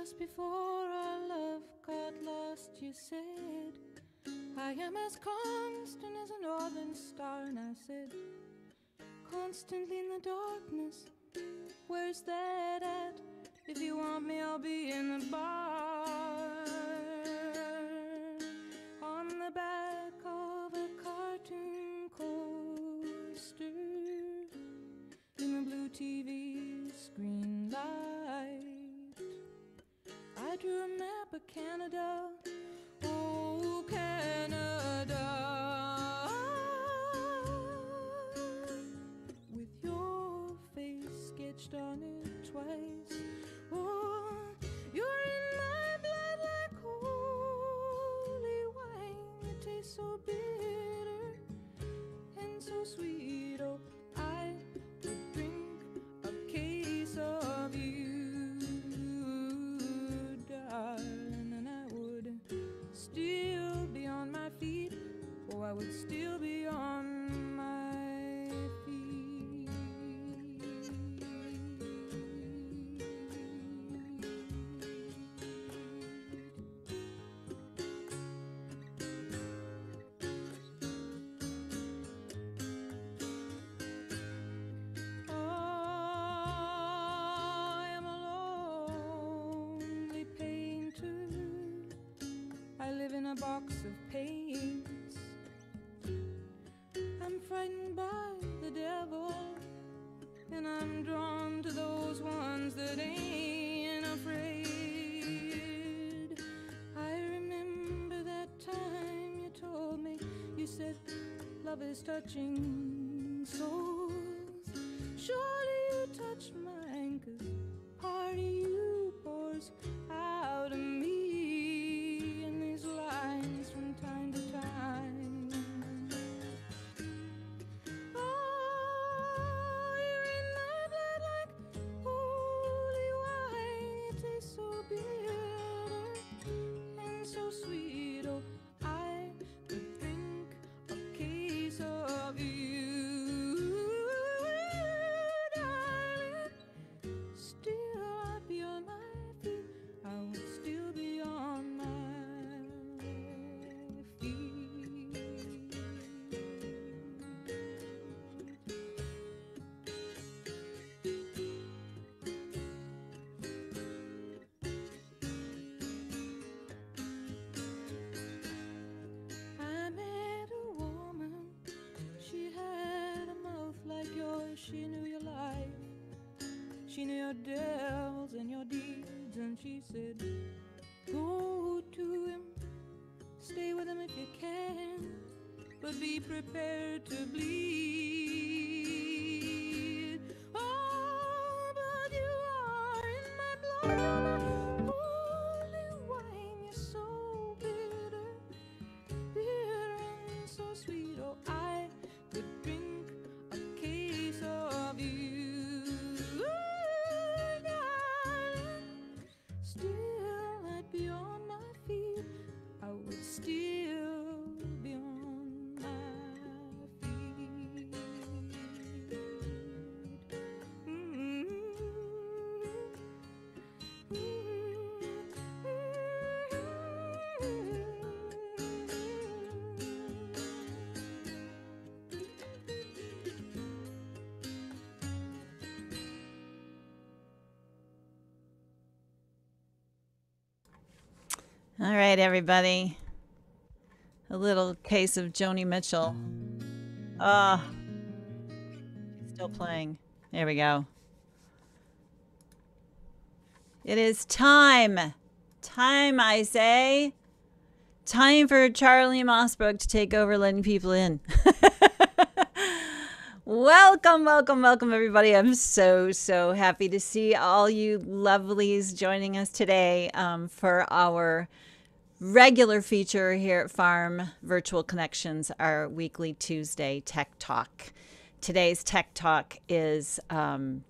just before our love got lost, you said, I am as constant as a northern star. And I said, Constantly in the darkness, where's that at? If you want me, I'll be in the bar. A box of paints. I'm frightened by the devil, and I'm drawn to those ones that ain't afraid. I remember that time you told me, you said, love is touching She knew your life. She knew your devils and your deeds. And she said, Go to him. Stay with him if you can. But be prepared to bleed. All right, everybody. A little case of Joni Mitchell. Ah. still playing. There we go. It is time. Time, I say. Time for Charlie Mossbrook to take over letting people in. Welcome, welcome, welcome, everybody. I'm so, so happy to see all you lovelies joining us today um, for our regular feature here at Farm Virtual Connections, our weekly Tuesday Tech Talk. Today's Tech Talk is, um,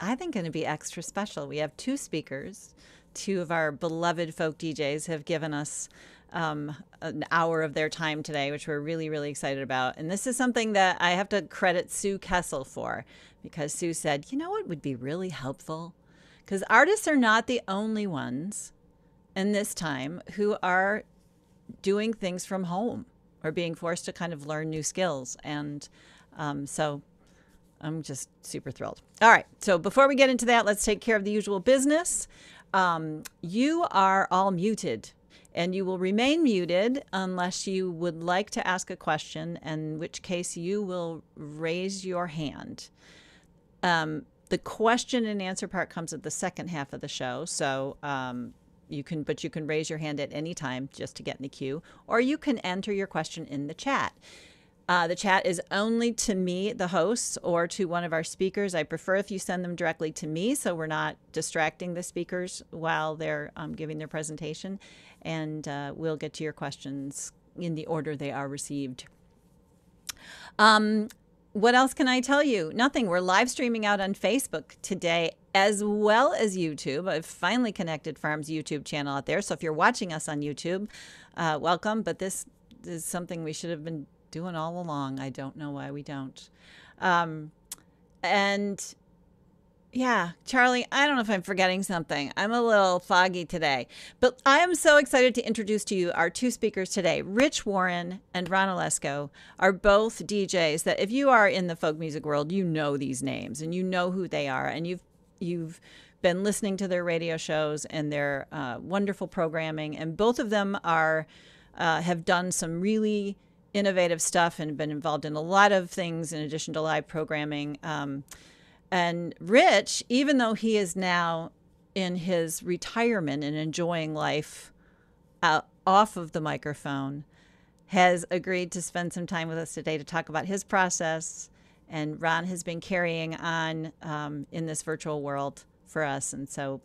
I think, going to be extra special. We have two speakers. Two of our beloved folk DJs have given us um, an hour of their time today, which we're really, really excited about. And this is something that I have to credit Sue Kessel for because Sue said, you know what would be really helpful? because artists are not the only ones in this time who are doing things from home or being forced to kind of learn new skills. And um, so I'm just super thrilled. All right. So before we get into that, let's take care of the usual business. Um, you are all muted and you will remain muted unless you would like to ask a question, in which case you will raise your hand. Um, the question and answer part comes at the second half of the show. So um, you can, but you can raise your hand at any time just to get in the queue, or you can enter your question in the chat. Uh, the chat is only to me, the hosts, or to one of our speakers. I prefer if you send them directly to me so we're not distracting the speakers while they're um, giving their presentation. And uh, we'll get to your questions in the order they are received. Um, what else can I tell you? Nothing. We're live streaming out on Facebook today as well as YouTube. I've finally connected Farm's YouTube channel out there. So if you're watching us on YouTube, uh, welcome. But this is something we should have been doing all along. I don't know why we don't. Um, and yeah, Charlie, I don't know if I'm forgetting something. I'm a little foggy today, but I am so excited to introduce to you our two speakers today. Rich Warren and Ron Olesko are both DJs that if you are in the folk music world, you know these names and you know who they are and you've you've been listening to their radio shows and their uh, wonderful programming and both of them are uh, have done some really innovative stuff and been involved in a lot of things in addition to live programming. Um, and Rich, even though he is now in his retirement and enjoying life out, off of the microphone, has agreed to spend some time with us today to talk about his process. And Ron has been carrying on um, in this virtual world for us. And so,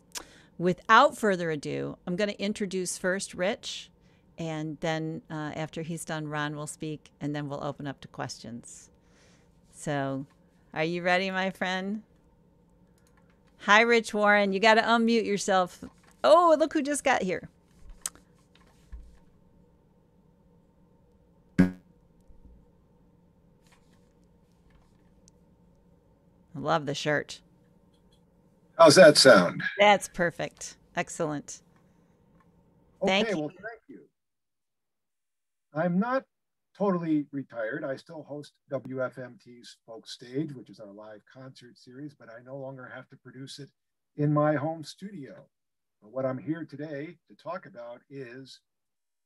without further ado, I'm going to introduce first Rich. And then uh, after he's done, Ron will speak, and then we'll open up to questions. So, are you ready, my friend? Hi, Rich Warren. You got to unmute yourself. Oh, look who just got here. Love the shirt. How's that sound? That's perfect. Excellent. Thank you. well, thank you. I'm not totally retired. I still host WFMT's Folk Stage, which is our live concert series, but I no longer have to produce it in my home studio. But what I'm here today to talk about is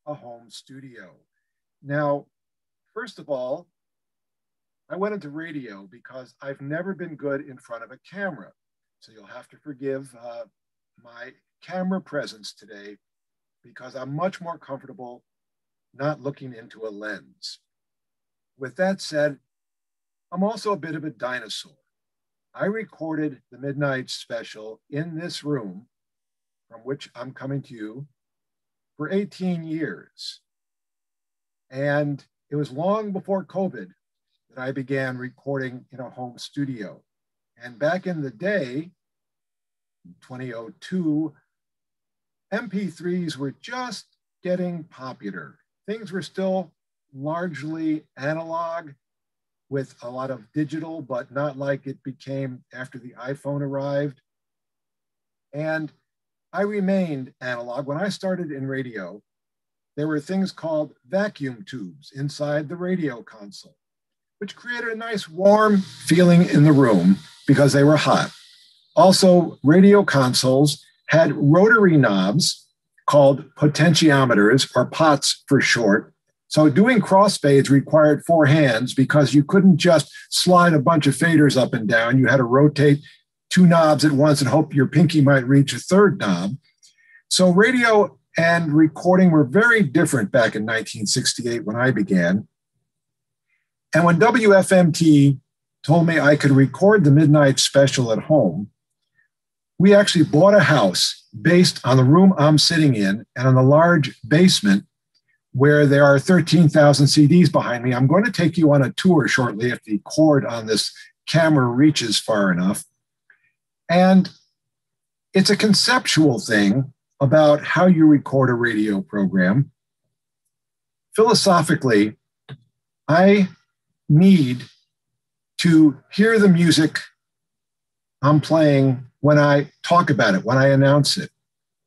a home studio. Now, first of all, I went into radio because I've never been good in front of a camera. So you'll have to forgive uh, my camera presence today because I'm much more comfortable not looking into a lens. With that said, I'm also a bit of a dinosaur. I recorded the Midnight Special in this room from which I'm coming to you for 18 years. And it was long before COVID that I began recording in a home studio. And back in the day, 2002, MP3s were just getting popular things were still largely analog with a lot of digital, but not like it became after the iPhone arrived. And I remained analog. When I started in radio, there were things called vacuum tubes inside the radio console, which created a nice warm feeling in the room because they were hot. Also, radio consoles had rotary knobs called potentiometers or pots for short. So doing crossfades required four hands because you couldn't just slide a bunch of faders up and down. You had to rotate two knobs at once and hope your pinky might reach a third knob. So radio and recording were very different back in 1968 when I began. And when WFMT told me I could record the midnight special at home, we actually bought a house based on the room I'm sitting in and on the large basement where there are 13,000 CDs behind me. I'm going to take you on a tour shortly if the cord on this camera reaches far enough. And it's a conceptual thing about how you record a radio program. Philosophically, I need to hear the music I'm playing when I talk about it, when I announce it.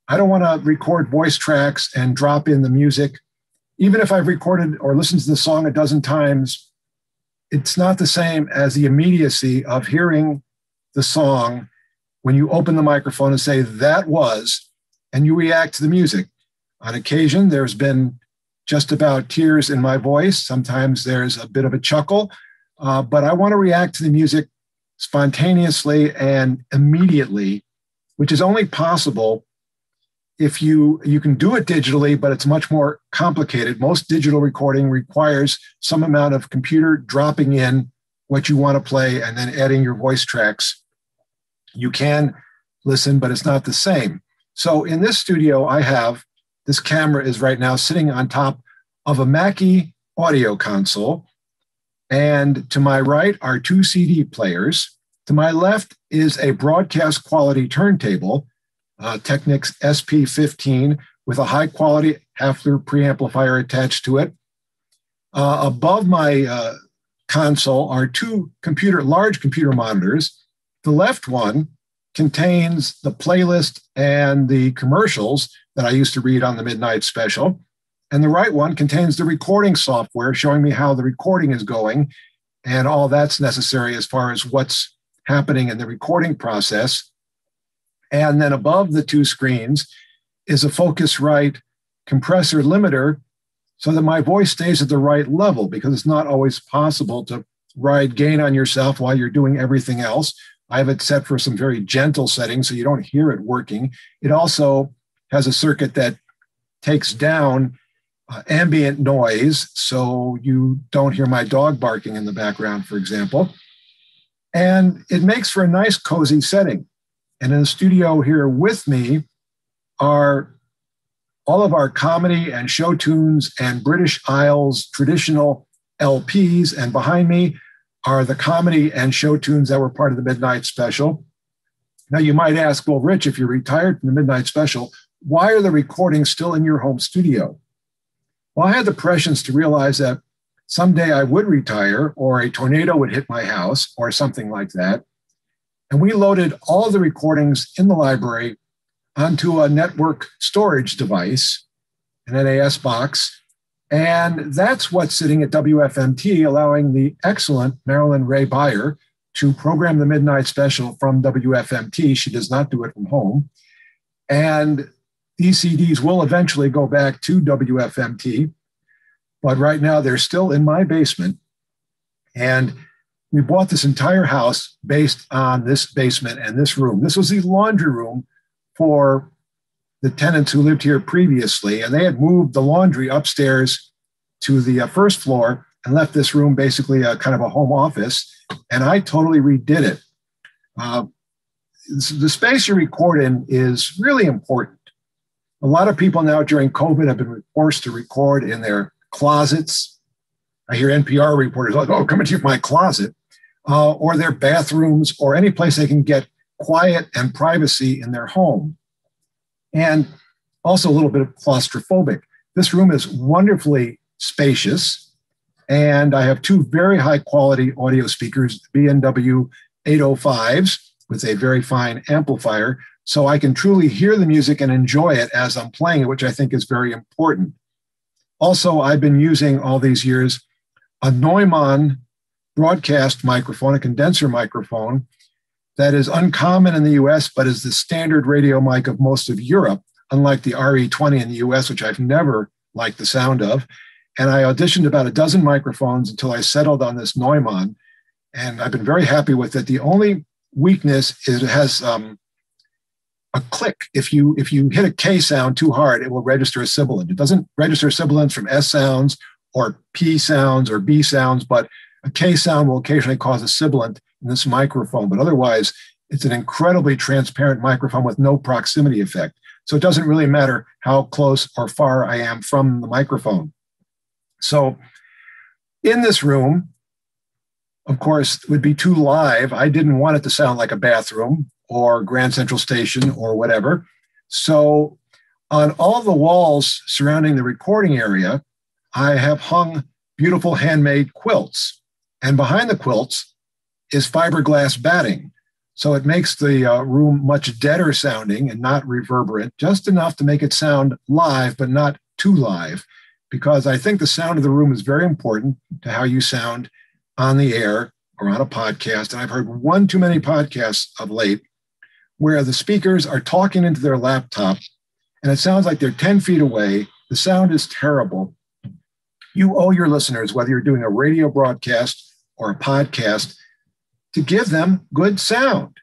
I don't want to record voice tracks and drop in the music. Even if I've recorded or listened to the song a dozen times, it's not the same as the immediacy of hearing the song when you open the microphone and say, that was, and you react to the music. On occasion, there's been just about tears in my voice. Sometimes there's a bit of a chuckle, uh, but I want to react to the music spontaneously and immediately, which is only possible if you you can do it digitally but it's much more complicated. Most digital recording requires some amount of computer dropping in what you want to play and then adding your voice tracks. You can listen but it's not the same. So in this studio i have this camera is right now sitting on top of a mackie audio console and to my right are two cd players to my left is a broadcast quality turntable uh, Technics SP15 with a high quality Hafler preamplifier attached to it. Uh, above my uh, console are two computer, large computer monitors. The left one contains the playlist and the commercials that I used to read on the Midnight Special. And the right one contains the recording software showing me how the recording is going and all that's necessary as far as what's happening in the recording process. And then above the two screens is a Focusrite compressor limiter so that my voice stays at the right level because it's not always possible to ride gain on yourself while you're doing everything else. I have it set for some very gentle settings so you don't hear it working. It also has a circuit that takes down uh, ambient noise so you don't hear my dog barking in the background, for example. And it makes for a nice, cozy setting. And in the studio here with me are all of our comedy and show tunes and British Isles traditional LPs. And behind me are the comedy and show tunes that were part of the Midnight Special. Now, you might ask, well, Rich, if you're retired from the Midnight Special, why are the recordings still in your home studio? Well, I had the prescience to realize that someday I would retire, or a tornado would hit my house, or something like that. And we loaded all the recordings in the library onto a network storage device, an NAS box. And that's what's sitting at WFMT, allowing the excellent Marilyn Rea Beyer to program the Midnight Special from WFMT. She does not do it from home. And these CDs will eventually go back to WFMT, but right now they're still in my basement. And we bought this entire house based on this basement and this room. This was the laundry room for the tenants who lived here previously, and they had moved the laundry upstairs to the uh, first floor and left this room basically a kind of a home office. And I totally redid it. Uh, the space you record in is really important. A lot of people now during COVID have been forced to record in their closets. I hear NPR reporters like, "Oh, come into my closet." uh, or their bathrooms or any place they can get quiet and privacy in their home. And also a little bit of claustrophobic. This room is wonderfully spacious. And I have two very high quality audio speakers, B&W 805s with a very fine amplifier. So I can truly hear the music and enjoy it as I'm playing it, which I think is very important. Also, I've been using all these years a Neumann broadcast microphone, a condenser microphone that is uncommon in the US, but is the standard radio mic of most of Europe, unlike the RE20 in the US, which I've never liked the sound of. And I auditioned about a dozen microphones until I settled on this Neumann. And I've been very happy with it. The only weakness is it has um, a click. If you if you hit a K sound too hard, it will register a sibilant. It doesn't register sibilants from S sounds or P sounds or B sounds, but a K sound will occasionally cause a sibilant in this microphone, but otherwise, it's an incredibly transparent microphone with no proximity effect. So it doesn't really matter how close or far I am from the microphone. So in this room, of course, would be too live. I didn't want it to sound like a bathroom or Grand Central Station or whatever. So on all the walls surrounding the recording area, I have hung beautiful handmade quilts. And behind the quilts is fiberglass batting. So it makes the uh, room much deader sounding and not reverberant, just enough to make it sound live, but not too live, because I think the sound of the room is very important to how you sound on the air or on a podcast. And I've heard one too many podcasts of late where the speakers are talking into their laptop and it sounds like they're 10 feet away. The sound is terrible. You owe your listeners, whether you're doing a radio broadcast or a podcast, to give them good sound.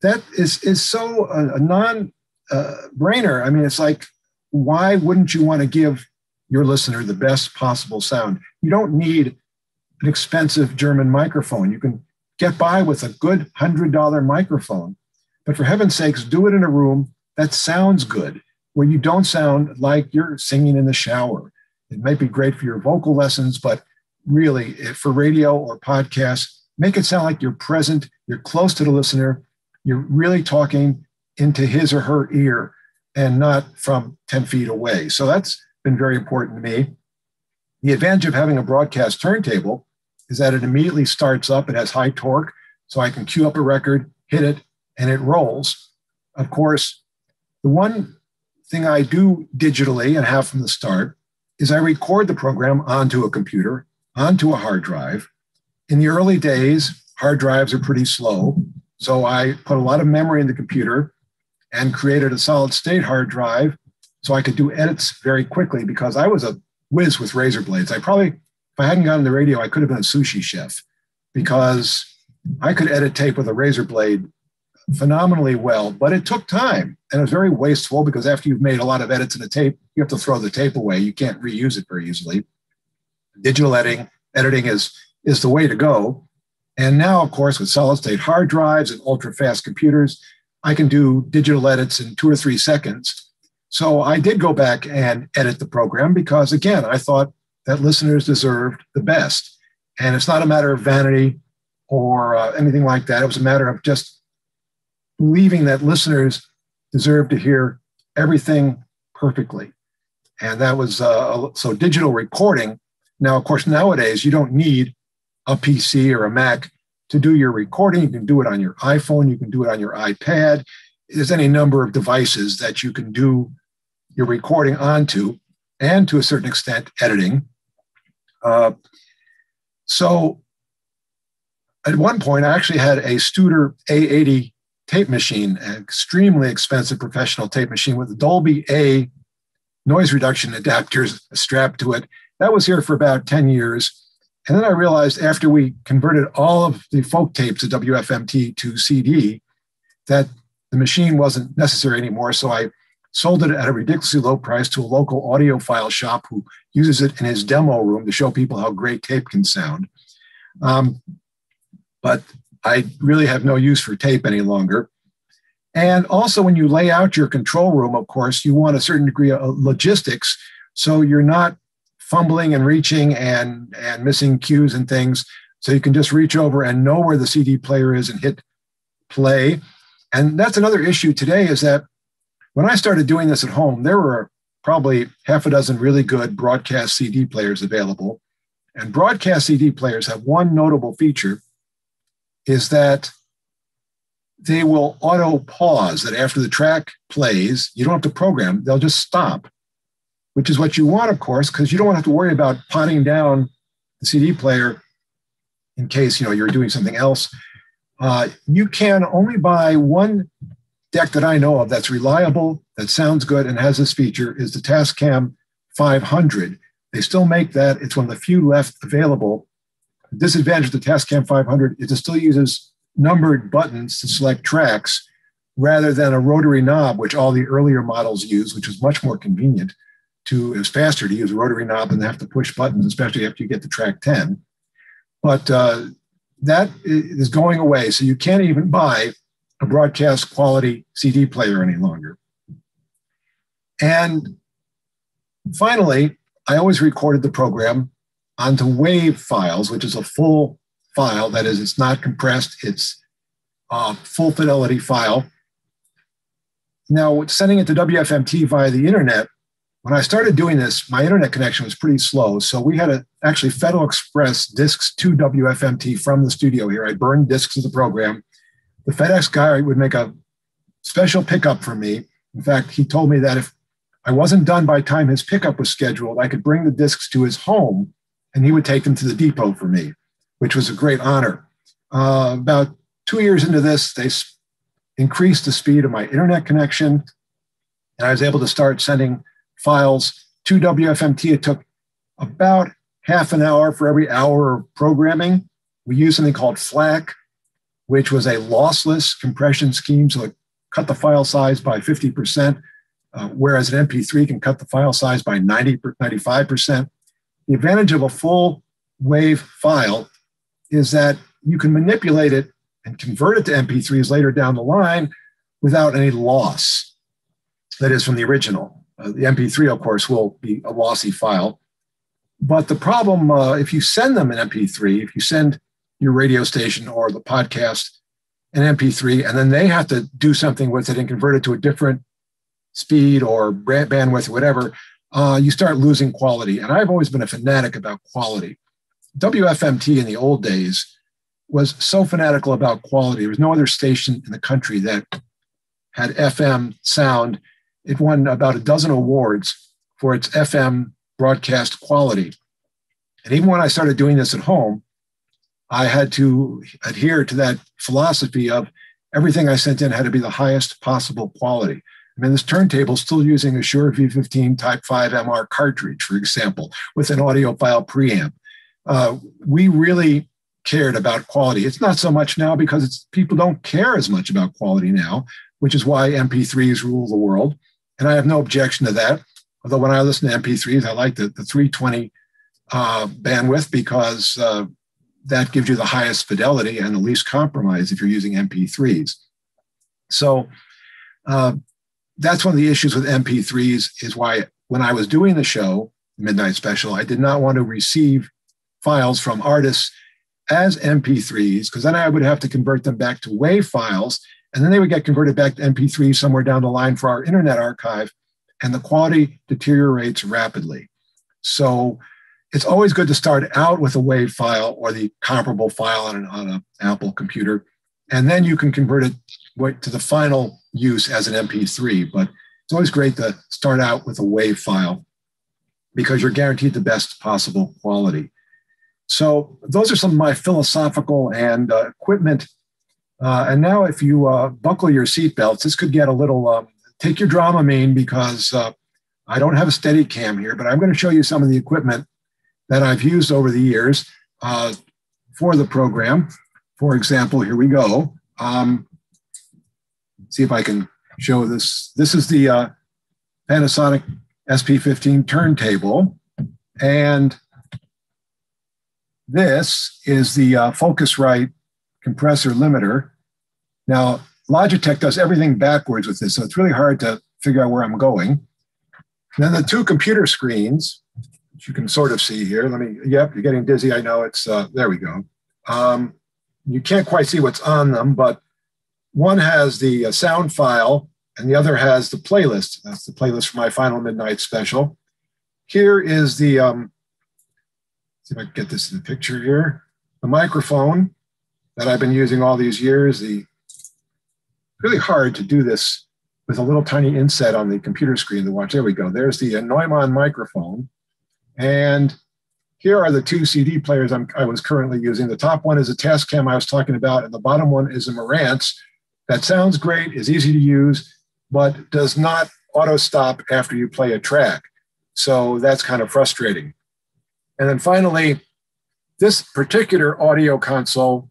That is, is so a, a non uh, brainer. I mean, it's like, why wouldn't you want to give your listener the best possible sound? You don't need an expensive German microphone. You can get by with a good $100 microphone. But for heaven's sakes, do it in a room that sounds good, where you don't sound like you're singing in the shower. It might be great for your vocal lessons, but really for radio or podcasts, make it sound like you're present, you're close to the listener, you're really talking into his or her ear and not from 10 feet away. So that's been very important to me. The advantage of having a broadcast turntable is that it immediately starts up, it has high torque, so I can cue up a record, hit it, and it rolls. Of course, the one thing I do digitally and have from the start is I record the program onto a computer, onto a hard drive, in the early days, hard drives are pretty slow. So I put a lot of memory in the computer and created a solid state hard drive so I could do edits very quickly because I was a whiz with razor blades. I probably, if I hadn't gotten the radio, I could have been a sushi chef because I could edit tape with a razor blade phenomenally well, but it took time and it was very wasteful because after you've made a lot of edits in a tape, you have to throw the tape away. You can't reuse it very easily. Digital editing, editing is is the way to go. And now, of course, with solid state hard drives and ultra fast computers, I can do digital edits in two or three seconds. So I did go back and edit the program because, again, I thought that listeners deserved the best. And it's not a matter of vanity or uh, anything like that. It was a matter of just believing that listeners deserve to hear everything perfectly. And that was uh, so digital recording. Now, of course, nowadays you don't need a PC or a Mac to do your recording. You can do it on your iPhone, you can do it on your iPad. There's any number of devices that you can do your recording onto, and to a certain extent, editing. Uh, so at one point, I actually had a Studer A80 tape machine, an extremely expensive professional tape machine with Dolby A noise reduction adapters strapped to it. That was here for about 10 years. And then I realized after we converted all of the folk tapes to WFMT to CD that the machine wasn't necessary anymore. So I sold it at a ridiculously low price to a local audiophile shop who uses it in his demo room to show people how great tape can sound. Um, but I really have no use for tape any longer. And also, when you lay out your control room, of course, you want a certain degree of logistics. So you're not fumbling and reaching and, and missing cues and things. So you can just reach over and know where the CD player is and hit play. And that's another issue today is that when I started doing this at home, there were probably half a dozen really good broadcast CD players available. And broadcast CD players have one notable feature is that they will auto pause that after the track plays, you don't have to program, they'll just stop, which is what you want, of course, because you don't want to have to worry about potting down the CD player in case you know you're doing something else. Uh, you can only buy one deck that I know of that's reliable, that sounds good, and has this feature is the Tascam 500. They still make that. It's one of the few left available. The disadvantage of the Tascam 500 is it still uses numbered buttons to select tracks rather than a rotary knob, which all the earlier models use, which was much more convenient to, was faster to use a rotary knob than have to push buttons, especially after you get to track 10. But uh, that is going away. So you can't even buy a broadcast quality CD player any longer. And finally, I always recorded the program onto WAV files, which is a full file. That is, it's not compressed, it's a full fidelity file. Now, sending it to WFMT via the internet, when I started doing this, my internet connection was pretty slow. So we had to actually Federal Express discs to WFMT from the studio here. I burned discs of the program the FedEx guy would make a special pickup for me. In fact, he told me that if I wasn't done by time his pickup was scheduled, I could bring the discs to his home and he would take them to the depot for me, which was a great honor. Uh, about two years into this, they increased the speed of my internet connection, and I was able to start sending files to WFMT. It took about half an hour for every hour of programming. We used something called FLAC, which was a lossless compression scheme, so it cut the file size by 50%, uh, whereas an MP3 can cut the file size by 90, 95%. The advantage of a full wave file is that you can manipulate it and convert it to MP3s later down the line without any loss. That is from the original. Uh, the MP3, of course, will be a lossy file. But the problem, uh, if you send them an MP3, if you send your radio station or the podcast an MP3, and then they have to do something with it and convert it to a different speed or bandwidth or whatever, uh, you start losing quality. And I've always been a fanatic about quality. WFMT in the old days was so fanatical about quality. There was no other station in the country that had FM sound. It won about a dozen awards for its FM broadcast quality. And even when I started doing this at home, I had to adhere to that philosophy of everything I sent in had to be the highest possible quality. I mean, this turntable is still using a Shure V15 Type 5 MR cartridge, for example, with an audiophile preamp. Uh, we really cared about quality. It's not so much now because it's people don't care as much about quality now, which is why MP3s rule the world. And I have no objection to that. Although when I listen to MP3s, I like the, the 320 uh, bandwidth because uh, that gives you the highest fidelity and the least compromise if you're using MP3s. So uh, that's one of the issues with MP3s is why when I was doing the show, Midnight Special, I did not want to receive files from artists as MP3s, because then I would have to convert them back to WAV files, and then they would get converted back to MP3 somewhere down the line for our Internet Archive, and the quality deteriorates rapidly. So it's always good to start out with a WAV file or the comparable file on an, on an Apple computer, and then you can convert it to the final use as an MP3. But it's always great to start out with a WAV file because you're guaranteed the best possible quality. So those are some of my philosophical and uh, equipment. Uh, and now, if you uh, buckle your seatbelts, this could get a little. Um, take your Dramamine because uh, I don't have a steady cam here, but I'm going to show you some of the equipment that I've used over the years uh, for the program. For example, here we go. Um, see if I can show this. This is the uh, Panasonic SP15 turntable. And this is the uh, Focusrite compressor limiter. Now, Logitech does everything backwards with this, so it's really hard to figure out where I'm going. And then the two computer screens, which you can sort of see here. Let me, yep, you're getting dizzy. I know it's, uh, there we go. Um, you can't quite see what's on them, but one has the uh, sound file and the other has the playlist. That's the playlist for my final midnight special. Here is the um, see if I can get this in the picture here. The microphone that I've been using all these years, the really hard to do this with a little tiny inset on the computer screen to watch. There we go. There's the Neumann microphone. And here are the two CD players I'm, i was currently using. The top one is a Tascam I was talking about, and the bottom one is a Marantz. That sounds great, is easy to use, but does not auto stop after you play a track. So that's kind of frustrating. And then finally, this particular audio console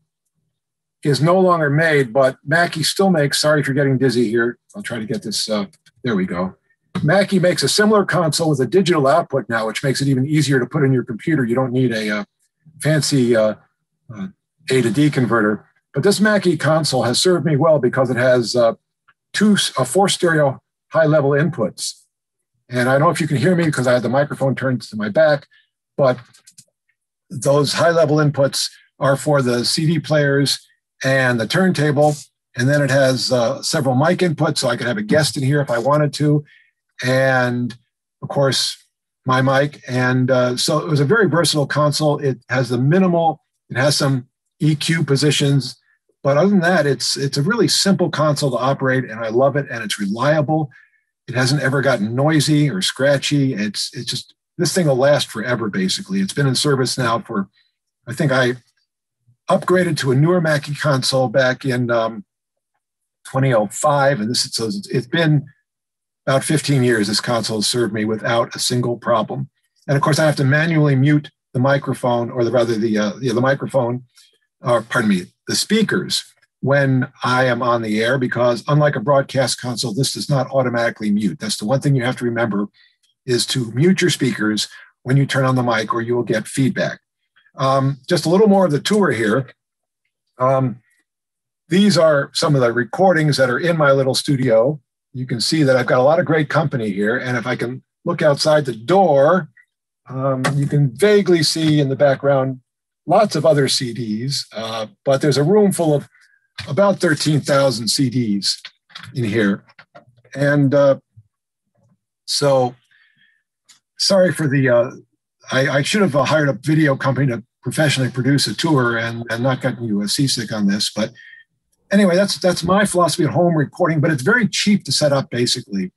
is no longer made, but Mackie still makes, sorry for getting dizzy here. I'll try to get this, uh, there we go. Mackie makes a similar console with a digital output now, which makes it even easier to put in your computer. You don't need a uh, fancy uh, uh A to D converter. But this Mackie console has served me well because it has uh, two, uh, four stereo high level inputs. And I don't know if you can hear me because I had the microphone turned to my back, but those high level inputs are for the CD players and the turntable. And then it has uh, several mic inputs, so I could have a guest in here if I wanted to. And of course, my mic. And uh, so it was a very versatile console. It has the minimal, it has some EQ positions, but other than that, it's it's a really simple console to operate, and I love it, and it's reliable. It hasn't ever gotten noisy or scratchy. It's it's just this thing will last forever. Basically, it's been in service now for, I think I upgraded to a newer Mackie console back in um, 2005, and this it's been about 15 years. This console has served me without a single problem. And of course, I have to manually mute the microphone, or the rather the uh, yeah, the microphone, or pardon me, the speakers when I am on the air, because unlike a broadcast console, this does not automatically mute. That's the one thing you have to remember is to mute your speakers when you turn on the mic, or you will get feedback. Um, just a little more of the tour here. Um, these are some of the recordings that are in my little studio. You can see that I've got a lot of great company here. And if I can look outside the door, um, you can vaguely see in the background lots of other CDs, uh, but there's a room full of about 13,000 CDs in here. And uh, so, sorry for the, uh, I, I, should have hired a video company to professionally produce a tour and, and not gotten you a seasick on this. But anyway, that's, that's my philosophy at home recording, but it's very cheap to set up basically.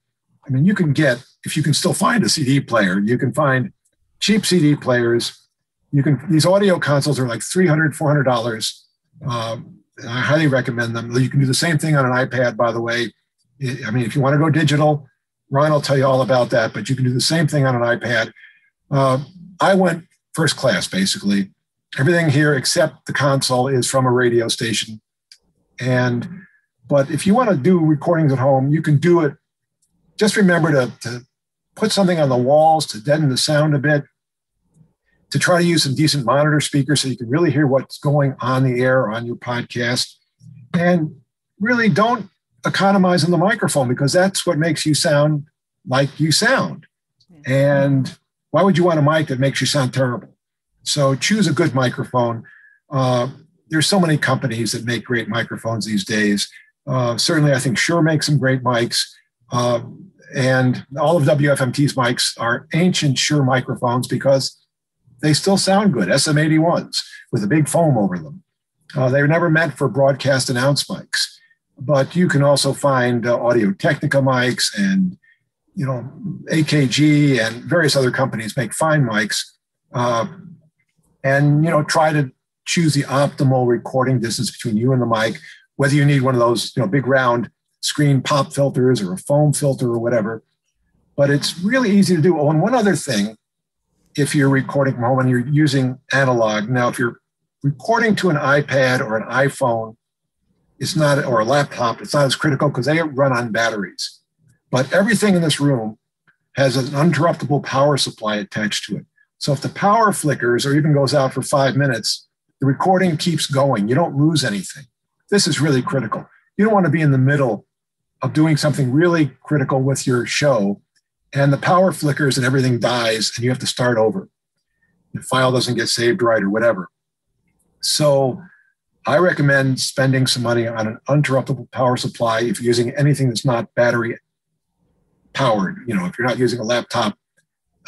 I mean, you can get, if you can still find a CD player, you can find cheap CD players. You can these audio consoles are like 300 400 dollars. Um, I highly recommend them. You can do the same thing on an iPad, by the way. I mean, if you want to go digital, Ron will tell you all about that. But you can do the same thing on an iPad. Uh, I went first class, basically. Everything here except the console is from a radio station. And but if you want to do recordings at home, you can do it. Just remember to, to put something on the walls to deaden the sound a bit to try to use some decent monitor speakers so you can really hear what's going on the air on your podcast. And really don't economize on the microphone because that's what makes you sound like you sound. And why would you want a mic that makes you sound terrible? So choose a good microphone. Uh, there's so many companies that make great microphones these days. Uh, certainly, I think Shure makes some great mics. Uh, and all of WFMT's mics are ancient Shure microphones because they still sound good, SM81s with a big foam over them. Uh, they were never meant for broadcast announce mics, but you can also find uh, Audio Technica mics and you know AKG and various other companies make fine mics, uh, and you know try to choose the optimal recording distance between you and the mic. Whether you need one of those you know big round screen pop filters or a foam filter or whatever, but it's really easy to do. Oh, and one other thing if you're recording from home and you're using analog. Now, if you're recording to an iPad or an iPhone, it's not, or a laptop, it's not as critical because they run on batteries. But everything in this room has an uninterruptible power supply attached to it. So if the power flickers or even goes out for five minutes, the recording keeps going. You don't lose anything. This is really critical. You don't want to be in the middle of doing something really critical with your show and the power flickers and everything dies and you have to start over. The file doesn't get saved right or whatever. So I recommend spending some money on an uninterruptible power supply if you're using anything that's not battery powered. You know, if you're not using a laptop,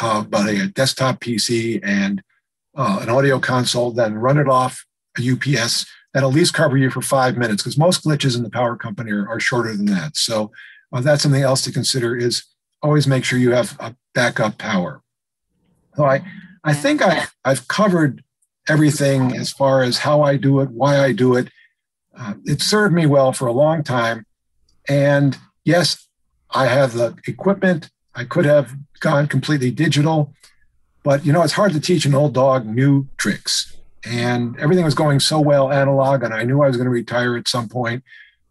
uh, but a desktop PC and uh, an audio console, then run it off a UPS that'll at least cover you for five minutes because most glitches in the power company are, are shorter than that. So uh, that's something else to consider is always make sure you have a backup power. So I, I think I, I've covered everything as far as how I do it, why I do it. Uh, it served me well for a long time. And yes, I have the equipment. I could have gone completely digital, but you know, it's hard to teach an old dog new tricks. And everything was going so well analog, and I knew I was going to retire at some point.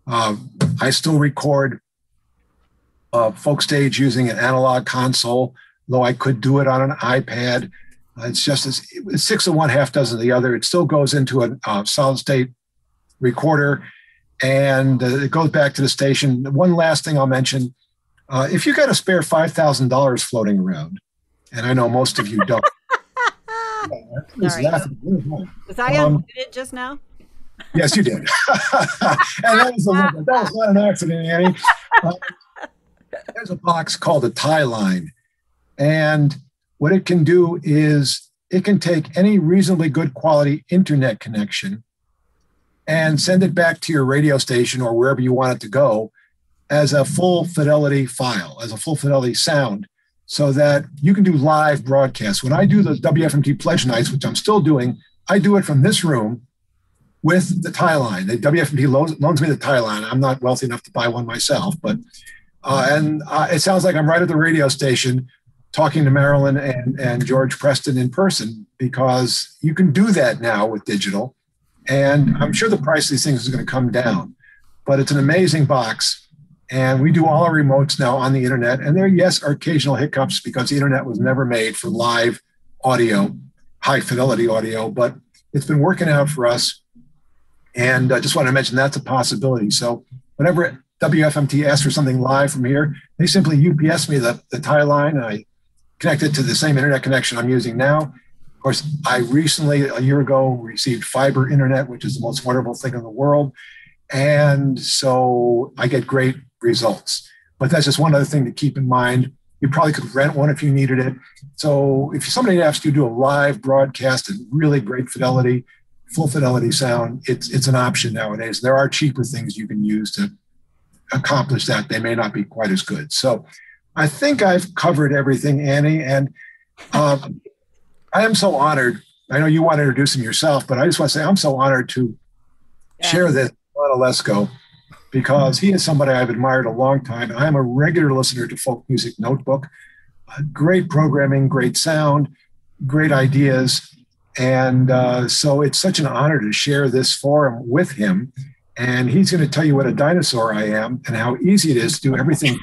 Uh, I still record uh, folk stage using an analog console, though I could do it on an iPad. It's just as it's six of one, half dozen of the other. It still goes into a uh, solid state recorder and uh, it goes back to the station. One last thing I'll mention uh, if you got a spare $5,000 floating around, and I know most of you don't. Sorry. Was I um, it just now? yes, you did. and that was, a, that was not an accident, Annie. Uh, there's a box called a tie line. And what it can do is it can take any reasonably good quality internet connection and send it back to your radio station or wherever you want it to go as a full fidelity file, as a full fidelity sound, so that you can do live broadcasts. When I do the WFMT pledge nights, which I'm still doing, I do it from this room with the tie line. The WFMT loans, loans me the tie line. I'm not wealthy enough to buy one myself, but uh, and uh, it sounds like I'm right at the radio station talking to Marilyn and, and George Preston in person because you can do that now with digital. And I'm sure the price of these things is going to come down, but it's an amazing box. And we do all our remotes now on the internet. And there, yes, are occasional hiccups because the internet was never made for live audio, high fidelity audio, but it's been working out for us. And I just want to mention that's a possibility. So whenever WFMT asks for something live from here, they simply UPS me the, the tie line I connect it to the same internet connection I'm using now. Of course, I recently, a year ago, received fiber internet, which is the most wonderful thing in the world. And so I get great results. But that's just one other thing to keep in mind. You probably could rent one if you needed it. So if somebody asks you to do a live broadcast at really great fidelity, full fidelity sound, it's it's an option nowadays. There are cheaper things you can use to accomplish that. They may not be quite as good. So I think I've covered everything, Annie, and um, I am so honored. I know you want to introduce him yourself, but I just want to say I'm so honored to yeah. share this with because he is somebody I've admired a long time, I'm a regular listener to Folk Music Notebook. Uh, great programming, great sound, great ideas, and uh, so it's such an honor to share this forum with him. And he's going to tell you what a dinosaur I am and how easy it is to do everything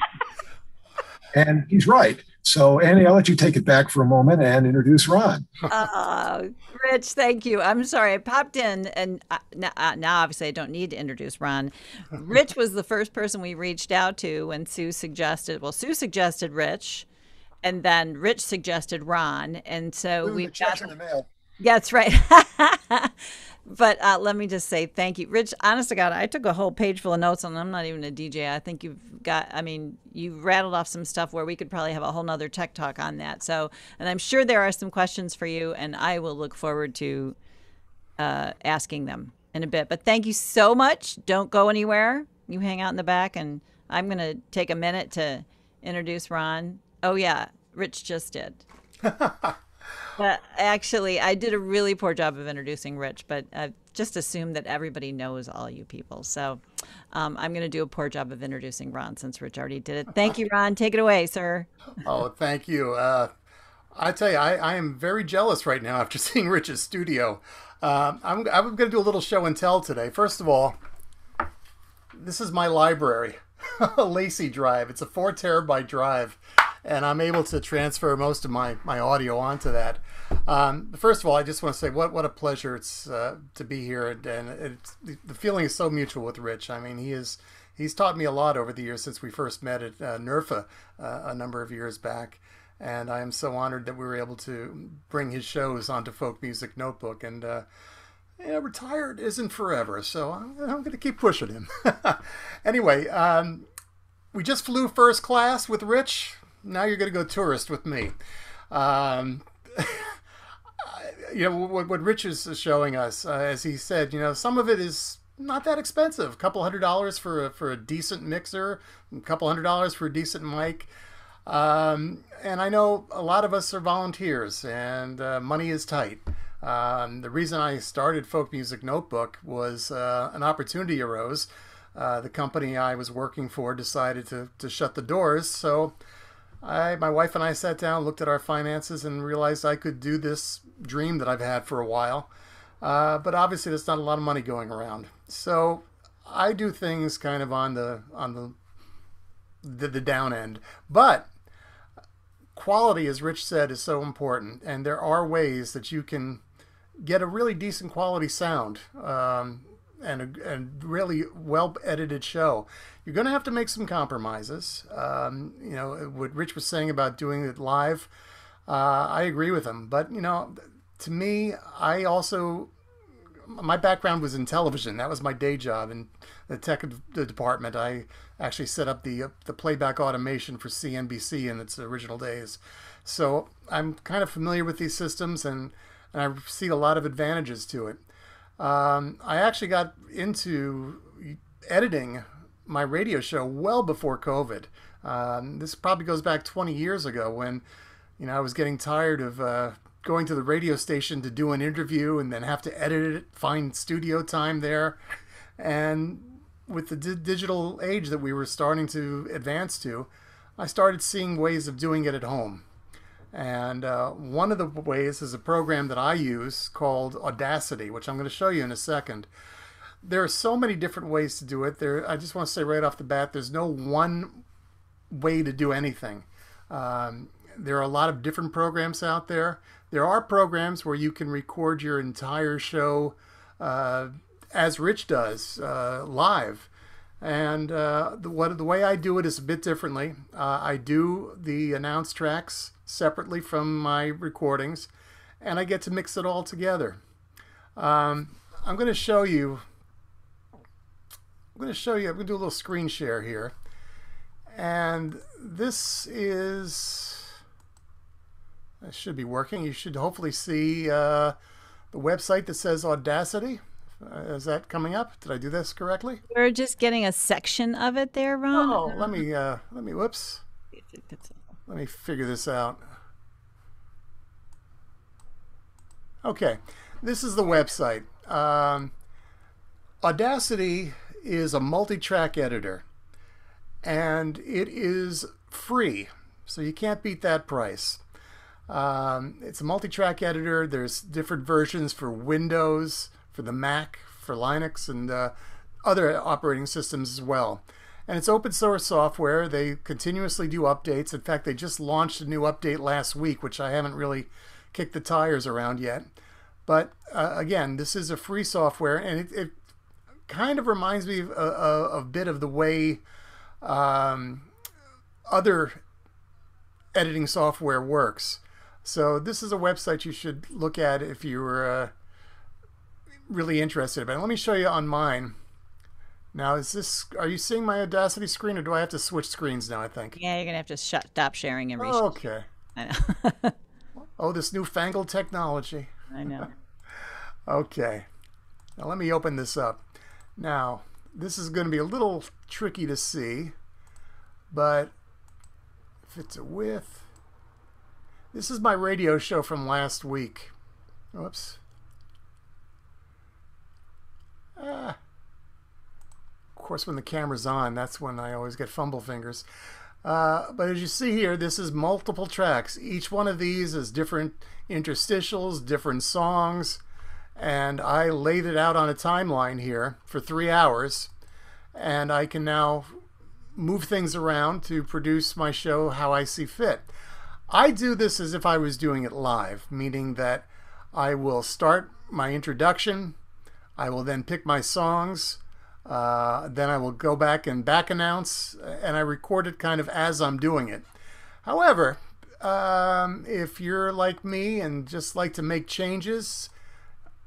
and he's right. So, Annie, I'll let you take it back for a moment and introduce Ron. uh, Rich, thank you. I'm sorry. I popped in, and uh, now, uh, now, obviously I don't need to introduce Ron. Rich was the first person we reached out to when Sue suggested, well, Sue suggested Rich, and then Rich suggested Ron. And so we got. In the mail. Yeah, that's right. but uh, let me just say thank you, Rich. Honest to God, I took a whole page full of notes, and I'm not even a DJ. I think you've got. I mean, you rattled off some stuff where we could probably have a whole nother tech talk on that. So, and I'm sure there are some questions for you, and I will look forward to uh, asking them in a bit. But thank you so much. Don't go anywhere. You hang out in the back, and I'm going to take a minute to introduce Ron. Oh yeah, Rich just did. But actually, I did a really poor job of introducing Rich, but I just assume that everybody knows all you people. So um, I'm going to do a poor job of introducing Ron since Rich already did it. Thank you, Ron. Take it away, sir. oh, thank you. Uh, I tell you, I, I, am very jealous right now after seeing Rich's studio. Uh, I'm, I'm going to do a little show and tell today. First of all, this is my library, a LaCie drive. It's a four terabyte drive and I'm able to transfer most of my, my audio onto that. Um, first of all, I just want to say what what a pleasure it's uh, to be here, and, and the feeling is so mutual with Rich. I mean, he is he's taught me a lot over the years since we first met at uh, NERFA uh, a number of years back, and I am so honored that we were able to bring his shows onto Folk Music Notebook and. Uh, yeah, retired isn't forever, so I'm, I'm going to keep pushing him. anyway, um, we just flew first class with Rich now you're going to go tourist with me. Um, you know what, what Rich is showing us, uh, as he said, you know, some of it is not that expensive. A couple hundred dollars for a, for a decent mixer, a couple hundred dollars for a decent mic. Um, and I know a lot of us are volunteers, and uh, money is tight. Um, the reason I started Folk Music Notebook was uh, an opportunity arose. Uh, the company I was working for decided to, to shut the doors, so I, my wife and I sat down, looked at our finances, and realized I could do this dream that I've had for a while. Uh, but obviously, there's not a lot of money going around. So I do things kind of on the on the the, the down end. But quality, as Rich said, is so important, and there are ways that you can get a really decent quality sound. Um, and a and really well edited show. You're going to have to make some compromises. Um, you know what Rich was saying about doing it live. Uh, I agree with him, but you know, to me, I also my background was in television. That was my day job in the tech department. I actually set up the the playback automation for CNBC in its original days. So I'm kind of familiar with these systems and, and I see a lot of advantages to it. Um, I actually got into editing my radio show well before COVID. Um, this probably goes back 20 years ago when, you know, I was getting tired of uh, going to the radio station to do an interview and then have to edit it, find studio time there. And with the di- digital age that we were starting to advance to, I started seeing ways of doing it at home. And uh, one of the ways is a program that I use called Audacity, which I'm going to show you in a second. There are so many different ways to do it. There, I just want to say right off the bat, there's no one way to do anything. Um, there are a lot of different programs out there. There are programs where you can record your entire show uh, as Rich does uh, live. And uh, the, what, the way I do it is a bit differently. Uh, I do the announce tracks separately from my recordings, and I get to mix it all together. Um, I'm going to show you. I'm going to show you. I'm going to do a little screen share here, and this is. This should be working. You should hopefully see uh, the website that says Audacity. Uh, is that coming up? Did I do this correctly? We're just getting a section of it there, Ron. Oh, let me uh, let me. Whoops. Let me figure this out. Okay, this is the website. Um, Audacity is a multi-track editor, and it is free, so you can't beat that price. Um, it's a multi-track editor. There's different versions for Windows, for the Mac, for Linux, and uh, other operating systems as well. And it's open source software. They continuously do updates. In fact, they just launched a new update last week, which I haven't really kicked the tires around yet. But uh, again, this is a free software, and it, it kind of reminds me of a, a, bit of the way um, other editing software works. So this is a website you should look at if you're uh, really interested. But let me show you on mine. Now, is this? Are you seeing my Audacity screen, or do I have to switch screens now? I think. Yeah, you're gonna have to shut, stop sharing and reshare. Okay. I know. Oh, this newfangled technology. I know. Okay. Now let me open this up. Now, this is going to be a little tricky to see, but if it's a width. This is my radio show from last week. Whoops. Ah. Course, when the camera's on, that's when I always get fumble fingers. Uh, but as you see here, this is multiple tracks. Each one of these is different interstitials, different songs, and I laid it out on a timeline here for three hours, and I can now move things around to produce my show how I see fit. I do this as if I was doing it live, meaning that I will start my introduction, I will then pick my songs, uh, then I will go back and back announce, and I record it kind of as I'm doing it. However, um, if you're like me and just like to make changes,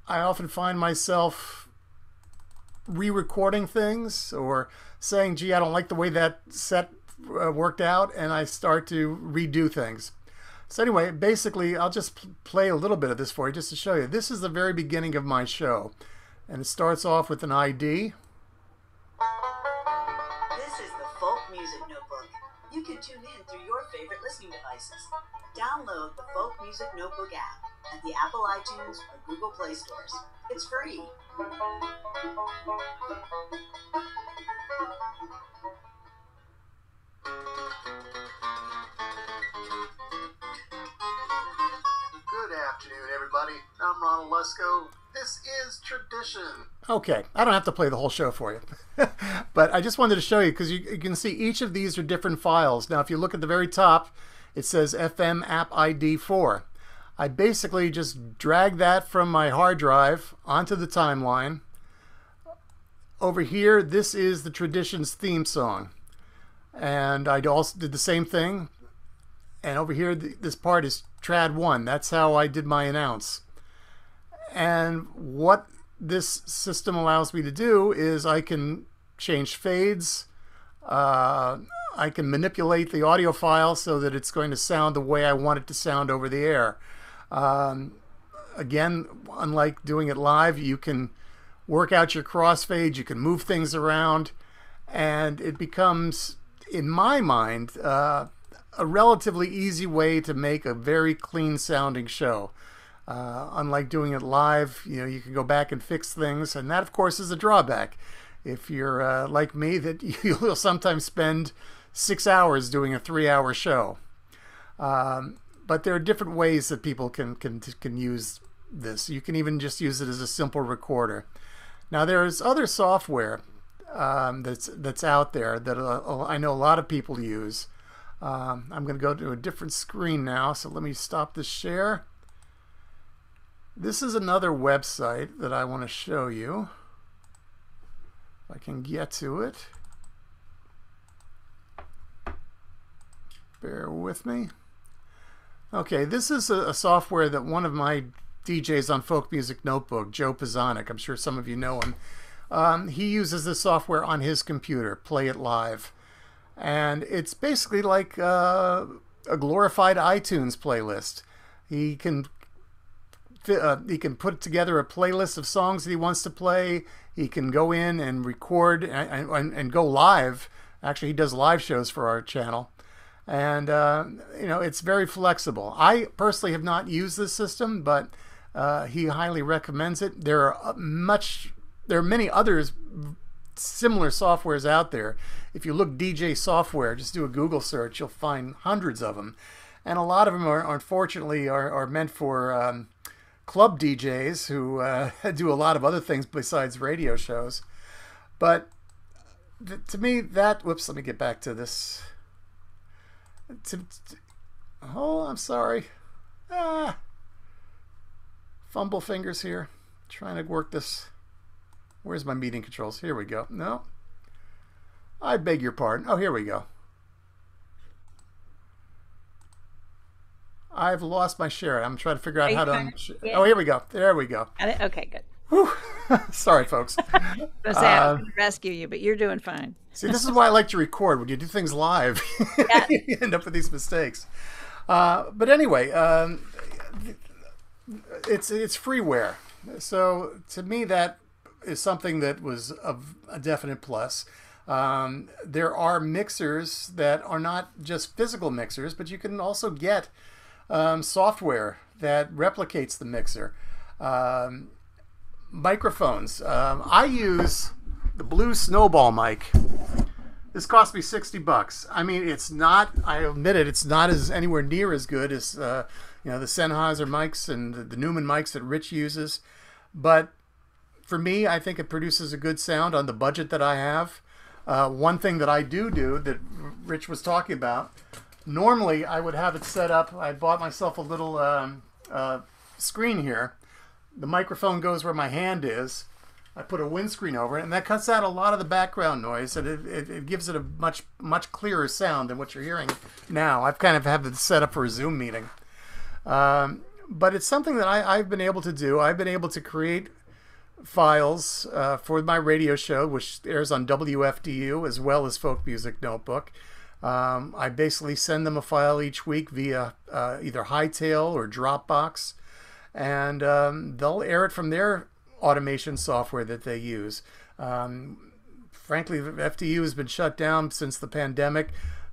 I often find myself re recording things or saying, gee, I don't like the way that set uh, worked out, and I start to redo things. So, anyway, basically, I'll just play a little bit of this for you just to show you. This is the very beginning of my show, and it starts off with an ID. Music Notebook. You can tune in through your favorite listening devices. Download the Folk Music Notebook app at the Apple iTunes or Google Play stores. It's free. Good afternoon, everybody. I'm Ron Olesko. This is tradition. Okay, I don't have to play the whole show for you, but I just wanted to show you because you, you, can see each of these are different files. Now, if you look at the very top, it says FM app ID 4. I basically just drag that from my hard drive onto the timeline. Over here, this is the Traditions theme song. And I also did the same thing. And over here, this part is trad 1. That's how I did my announce. And what this system allows me to do is I can change fades. Uh, I can manipulate the audio file so that it's going to sound the way I want it to sound over the air. Um, again, unlike doing it live, you can work out your crossfades, you can move things around, and it becomes, in my mind, uh, a relatively easy way to make a very clean sounding show. Uh, unlike doing it live, you know, you can go back and fix things, and that, of course, is a drawback. If you're uh, like me, that you'll sometimes spend six hours doing a three-hour show. Um, but there are different ways that people can can can use this. You can even just use it as a simple recorder. Now, there's other software um, that's that's out there that uh, I know a lot of people use. Um, I'm going to go to a different screen now, so let me stop the share. This is another website that I want to show you. If I can get to it. Bear with me. Okay, this is a, a software that one of my DJs on Folk Music Notebook, Joe Pizonic, I'm sure some of you know him, um, he uses this software on his computer, Play It Live. And it's basically like uh, a glorified iTunes playlist. He can uh, he can put together a playlist of songs that he wants to play. He can go in and record and, and, and go live. Actually, he does live shows for our channel. And, uh, you know, it's very flexible. I personally have not used this system, but uh, he highly recommends it. There are uh, much, there are many others similar softwares out there. If you look DJ software, just do a Google search, you'll find hundreds of them. And a lot of them are, unfortunately, are, are meant for um, club DJs who uh, do a lot of other things besides radio shows. But th- to me, that whoops. Let me get back to this. To, to, oh, I'm sorry. Ah, fumble fingers here. Trying to work this. Where's my meeting controls? Here we go. No. I beg your pardon. Oh, here we go. I've lost my share. I'm trying to figure out how to. Yeah. Oh, here we go. There we go. Okay, good. Sorry, folks. I was uh, to rescue you, but you're doing fine. see, this is why I like to record. When you do things live, yeah. you end up with these mistakes. Uh, but anyway, um, it's it's freeware. So to me, that is something that was of a definite plus. Um, there are mixers that are not just physical mixers, but you can also get um, software that replicates the mixer. Um, microphones. Um, I use the Blue Snowball mic. This cost me 60 bucks. I mean, it's not, I admit it, it's not as anywhere near as good as, uh, you know, the Sennheiser mics and the, the Neumann mics that Rich uses. But for me, I think it produces a good sound on the budget that I have. Uh, one thing that I do do that Rich was talking about normally I would have it set up. I bought myself a little um, uh, screen here. The microphone goes where my hand is. I put a windscreen over it, and that cuts out a lot of the background noise, and it, it, it gives it a much much clearer sound than what you're hearing now. I've kind of had it set up for a Zoom meeting, um, but it's something that I, I've been able to do. I've been able to create files uh, for my radio show, which airs on WFDU as well as Folk Music Notebook. Um, I basically send them a file each week via uh, either Hightail or Dropbox, and um, they'll air it from their automation software that they use. Um, frankly, FDU has been shut down since the pandemic,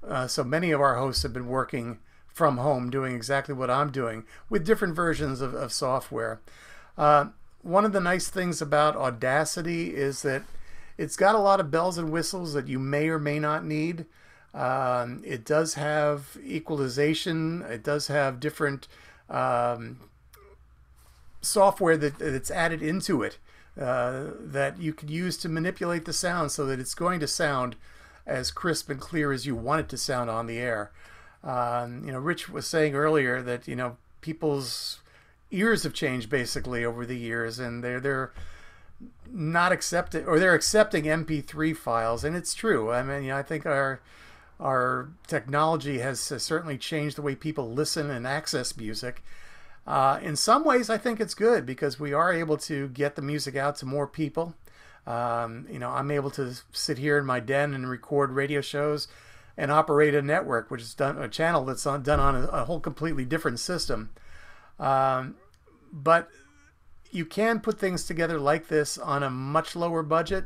uh, so many of our hosts have been working from home doing exactly what I'm doing with different versions of, of software. Uh, one of the nice things about Audacity is that it's got a lot of bells and whistles that you may or may not need. Um, it does have equalization. It does have different um, software that that's added into it uh, that you could use to manipulate the sound so that it's going to sound as crisp and clear as you want it to sound on the air. Um, you know, Rich was saying earlier that you know people's ears have changed basically over the years, and they're they're not accepting or they're accepting MP3 files, and it's true. I mean, you know, I think our our technology has, certainly changed the way people listen and access music. Uh, in some ways, I think it's good because we are able to get the music out to more people. Um, you know, I'm able to sit here in my den and record radio shows and operate a network, which is done a channel that's on, done on a, a whole completely different system. Um, but you can put things together like this on a much lower budget.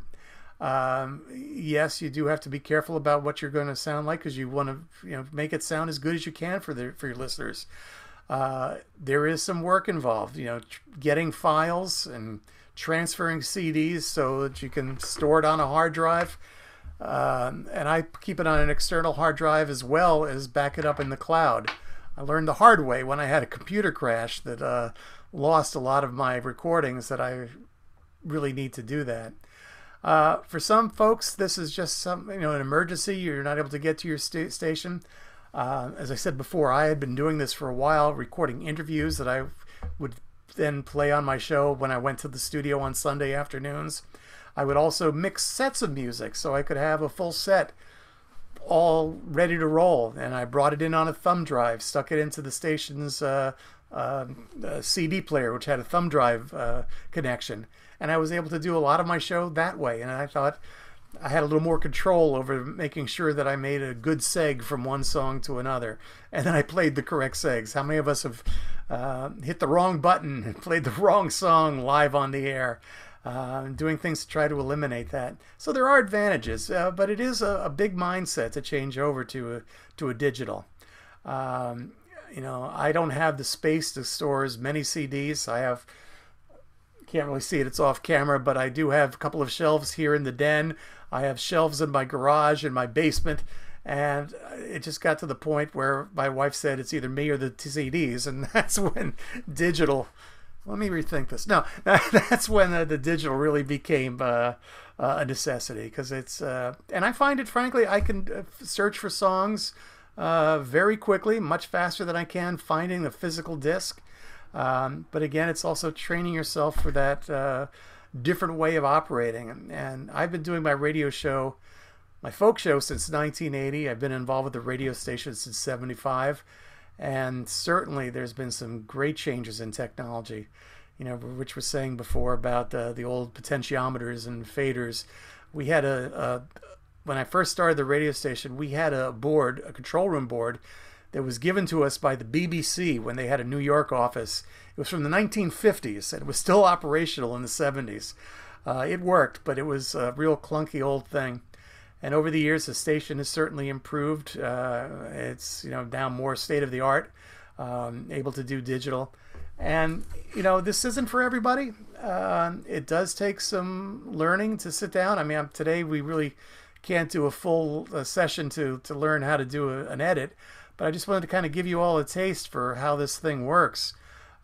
Um, yes, you do have to be careful about what you're going to sound like because you want to, you know, make it sound as good as you can for the for your listeners. Uh, there is some work involved, you know, getting files and transferring CDs so that you can store it on a hard drive. Um, and I keep it on an external hard drive as well as back it up in the cloud. I learned the hard way when I had a computer crash that uh, lost a lot of my recordings that I really need to do that. Uh, for some folks, this is just some you know an emergency. You're not able to get to your sta- station. Uh, as I said before, I had been doing this for a while, recording interviews that I would then play on my show when I went to the studio on Sunday afternoons. I would also mix sets of music so I could have a full set all ready to roll. And I brought it in on a thumb drive, stuck it into the station's uh, uh, CD player, which had a thumb drive uh, connection. And I was able to do a lot of my show that way. And I thought I had a little more control over making sure that I made a good seg from one song to another. And then I played the correct segs. How many of us have uh, hit the wrong button and played the wrong song live on the air? Uh, doing things to try to eliminate that. So there are advantages, uh, but it is a, a, big mindset to change over to a, to a digital. Um, you know, I don't have the space to store as many CDs. I have can't really see it, it's off camera, but I do have a couple of shelves here in the den. I have shelves in my garage, in my basement, and it just got to the point where my wife said it's either me or the CDs, and that's when digital. Let me rethink this. No, that's when the, the digital really became uh, uh, a necessity because it's, uh, and I find it frankly, I can uh, search for songs uh, very quickly, much faster than I can finding the physical disc. Um, but again, it's also training yourself for that uh, different way of operating. And I've been doing my radio show, my folk show, since 1980. I've been involved with the radio station since 75. And certainly there's been some great changes in technology. You know, Rich was saying before about uh, the old potentiometers and faders. We had a, a, when I first started the radio station, we had a board, a control room board that was given to us by the BBC when they had a New York office. It was from the 1950s and it was still operational in the 70s. Uh, it worked, but it was a real clunky old thing. And over the years, the station has certainly improved. Uh, it's you know now more state of the art, um, able to do digital. And you know this isn't for everybody. Uh, it does take some learning to sit down. I mean, today we really can't do a full uh, session to to learn how to do a, an edit but I just wanted to kind of give you all a taste for how this thing works.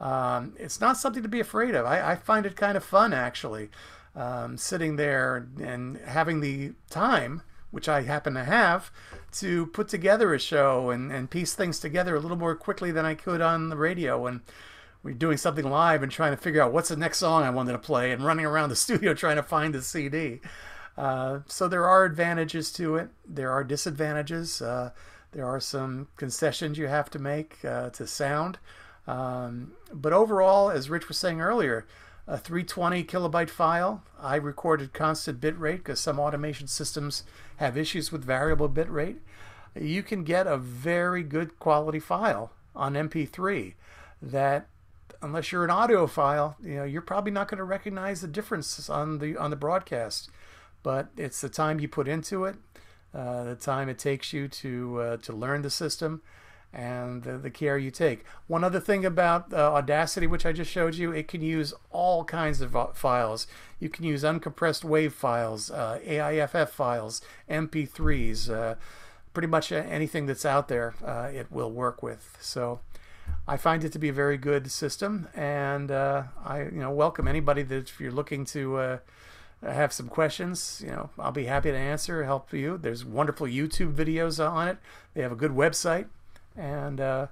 Um, it's not something to be afraid of. I, I find it kind of fun, actually, um, sitting there and having the time, which I happen to have, to put together a show and, and piece things together a little more quickly than I could on the radio when we're doing something live and trying to figure out what's the next song I wanted to play and running around the studio trying to find the CD. Uh, so there are advantages to it. There are disadvantages. Uh, there are some concessions you have to make uh, to sound. Um, but overall, as Rich was saying earlier, a 320 kilobyte file. I recorded constant bit rate because some automation systems have issues with variable bit rate. You can get a very good quality file on MP3 that unless you're an audiophile, you know, you're probably not going to recognize the difference on the on the broadcast. But it's the time you put into it uh, the time it takes you to uh, to learn the system, and the, the, care you take. One other thing about uh, Audacity, which I just showed you, it can use all kinds of uh, files. You can use uncompressed WAV files, uh, AIFF files, MP3s, pretty much anything that's out there. it will work with. So. I find it to be a very good system, and I, you know, welcome anybody that if you're looking to have some questions, you know, I'll be happy to answer, help you. There's wonderful YouTube videos on it. They have a good website, and uh,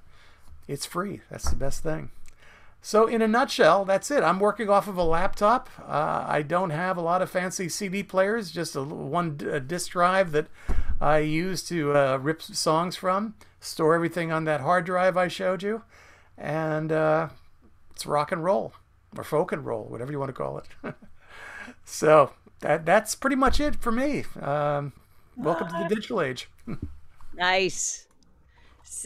it's free. That's the best thing. So, in a nutshell, that's it. I'm working off of a laptop. Uh, I don't have a lot of fancy CD players, just a one a disk drive that I use to uh, rip songs from, store everything on that hard drive I showed you, and uh, it's rock and roll, or folk and roll, whatever you want to call it. so that that's pretty much it for me. Um, welcome to the digital age. nice.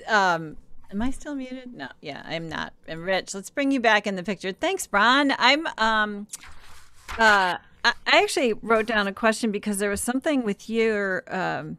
Um, Am I still muted? No, yeah, I'm not. And Rich, let's bring you back in the picture. Thanks, Ron. I'm um uh I I actually wrote down a question because there was something with your um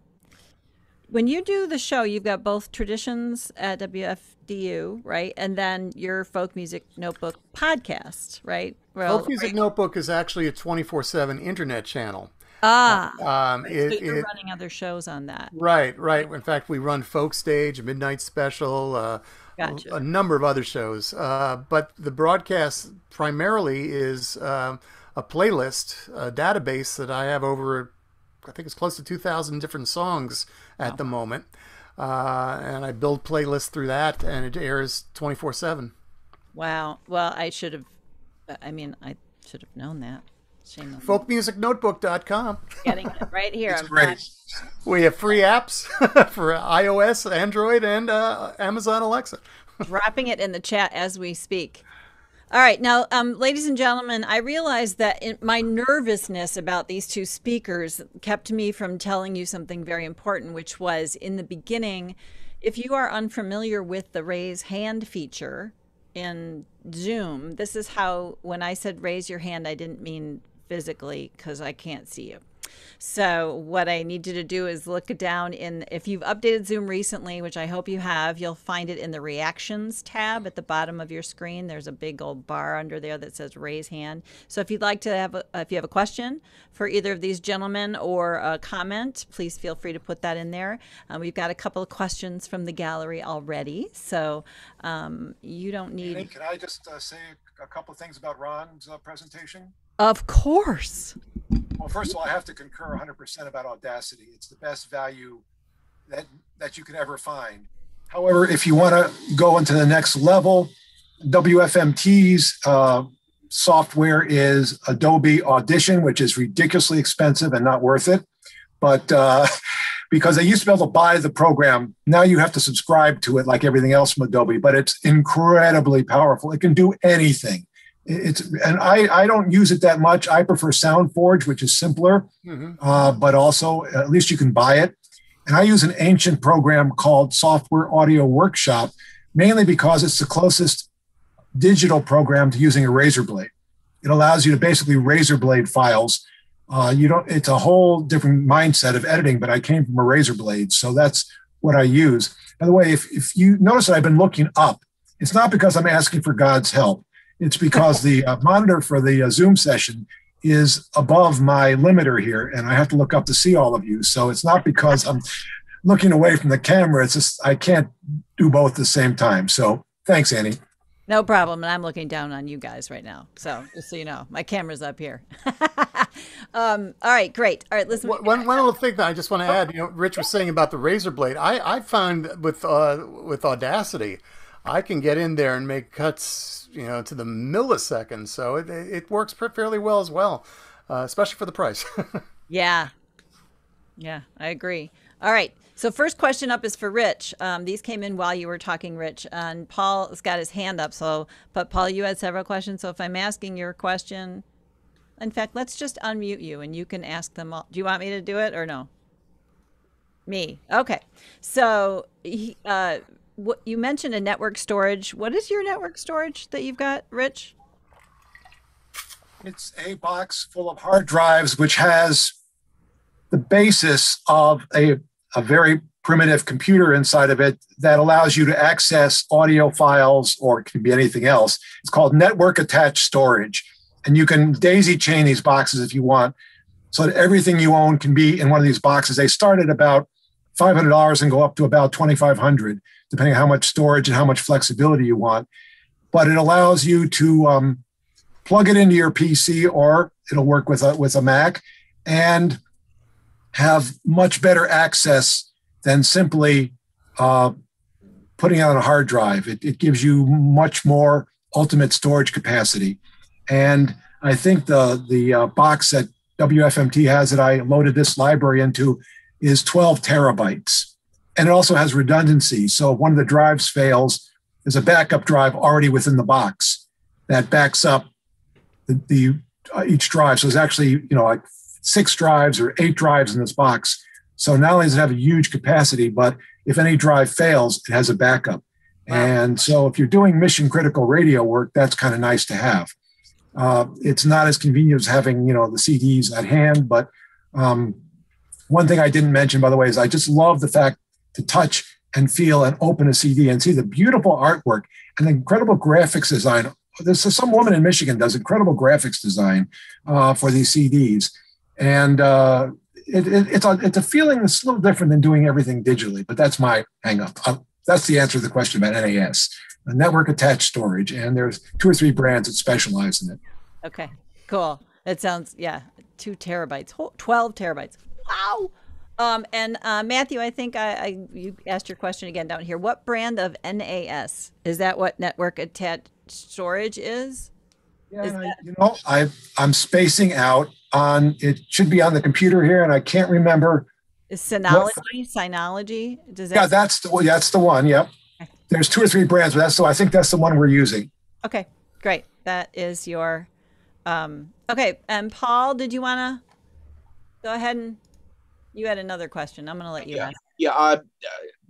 when you do the show, you've got both traditions at WFDU, right? And then your folk music notebook podcast, right? Well, Folk Music Notebook is actually a 24 7 internet channel. ah, Um, so you're it- running other shows on that. right, right. In fact, we run Folk Stage, Midnight Special, uh, Gotcha. a, a number of other shows. Uh, but the broadcast primarily is um, a playlist, a database that I have over, I think it's close to 2,000 different songs at the moment. Uh, and I build playlists through that, and it airs 24 7. Wow. Well, I should have. I mean, I should have known that. Shame on me. Folkmusicnotebook.com. getting it right here. It's I'm great. We have free apps for iOS, Android, and uh, Amazon Alexa. dropping it in the chat as we speak. All right, now, um, ladies and gentlemen, I realized that in, my nervousness about these two speakers kept me from telling you something very important, which was in the beginning, if you are unfamiliar with the raise hand feature in Zoom, this is how, when I said raise your hand, I didn't mean physically because I can't see you. So what I need you to do is look down in if you've updated Zoom recently, which I hope you have, you'll find it in the reactions tab at the bottom of your screen. There's a big old bar under there that says raise hand. So if you'd like to have a, if you have a question for either of these gentlemen or a comment, please feel free to put that in there. Um, we've got a couple of questions from the gallery already, so um, you don't need. Hey, can I just uh, say a couple of things about Ron's uh, presentation? Of course. Well, first of all, I have to concur 100% about Audacity. It's the best value that that you can ever find. However, if you want to go into the next level, WFMT's uh, software is Adobe Audition, which is ridiculously expensive and not worth it. But uh, because they used to be able to buy the program, now you have to subscribe to it like everything else from Adobe. But it's incredibly powerful. It can do anything. It's and I I don't use it that much. I prefer SoundForge, which is simpler Mhm. uh, but also at least you can buy it. And I use an ancient program called Software Audio Workshop, mainly because it's the closest digital program to using a razor blade. It allows you to basically razor blade files. Uh, you don't. It's a whole different mindset of editing. But I came from a razor blade, so that's what I use. By the way, if if you notice that I've been looking up, it's not because I'm asking for God's help. It's because the uh, monitor for the uh, Zoom session is above my limiter here, and I have to look up to see all of you. So it's not because I'm looking away from the camera. It's just I can't do both at the same time. So thanks, Annie. No problem. And I'm looking down on you guys right now. So just so you know, my camera's up here. um, all right, great. All right, listen. One, one one little thing that I just want to add, you know, Rich was saying about the razor blade. I, I found with uh, with Audacity, I can get in there and make cuts, you know, to the millisecond. So it, it works fairly well as well, uh, especially for the price. Yeah. Yeah, I agree. All right. So first question up is for Rich. Um, these came in while you were talking, Rich, and Paul's got his hand up. So, but Paul, you had several questions. So if I'm asking your question, in fact, let's just unmute you and you can ask them all. Do you want me to do it or no? Me. Okay. So, he, uh, what you mentioned a network storage. What is your network storage that you've got, Rich? It's a box full of hard drives, which has the basis of a, a very primitive computer inside of it that allows you to access audio files or it can be anything else. It's called network attached storage. And you can daisy chain these boxes if you want so that everything you own can be in one of these boxes. They start at about $500 and go up to about 2500 depending on how much storage and how much flexibility you want. But it allows you to um, plug it into your PC or it'll work with a, with a Mac and have much better access than simply uh, putting on a hard drive. It, it gives you much more ultimate storage capacity. And I think the, the uh, box that WFMT has that I loaded this library into is 12 terabytes. And it also has redundancy. So if one of the drives fails, there's a backup drive already within the box that backs up the, the uh, each drive. So there's actually you know like six drives or eight drives in this box. So not only does it have a huge capacity, but if any drive fails, it has a backup. And so if you're doing mission critical radio work, that's kind of nice to have. Uh, it's not as convenient as having, you know, the CDs at hand, but um, one thing I didn't mention, by the way, is I just love the fact to touch and feel and open a CD and see the beautiful artwork and incredible graphics design. There's some woman in Michigan does incredible graphics design uh, for these CDs, and uh, it, it, it's a it's a feeling that's a little different than doing everything digitally. But that's my hang up. Uh, that's the answer to the question about NAS, network attached storage, and there's two or three brands that specialize in it. Okay, cool. It sounds yeah, two terabytes, twelve terabytes. Wow. Um, and uh, Matthew, I think I, I, you asked your question again down here. What brand of NAS is that? What network attached storage is? Yeah, is that- you know, I I'm spacing out on it. Should be on the computer here, and I can't remember. Is Synology? What, Synology? Does that? Yeah, that's the that's the one. Yep. Okay. There's two or three brands, but that's so I think that's the one we're using. Okay, great. That is your. Um, okay, and Paul, did you want to go ahead and you had another question. I'm going to let you yeah. ask. Yeah. Uh,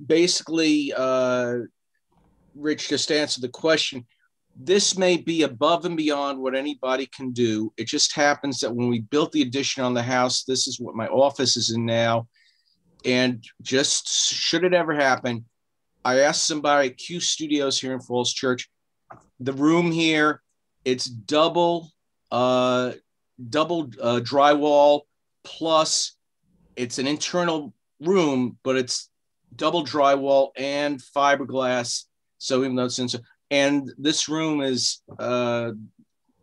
basically, uh, Rich just answered the question. This may be above and beyond what anybody can do. It just happens that when we built the addition on the house, this is what my office is in now. And just should it ever happen, I asked somebody at Q Studios here in Falls Church. The room here, it's double, uh, double uh, drywall plus it's an internal room, but it's double drywall and fiberglass. So even though it's in, and this room is, uh,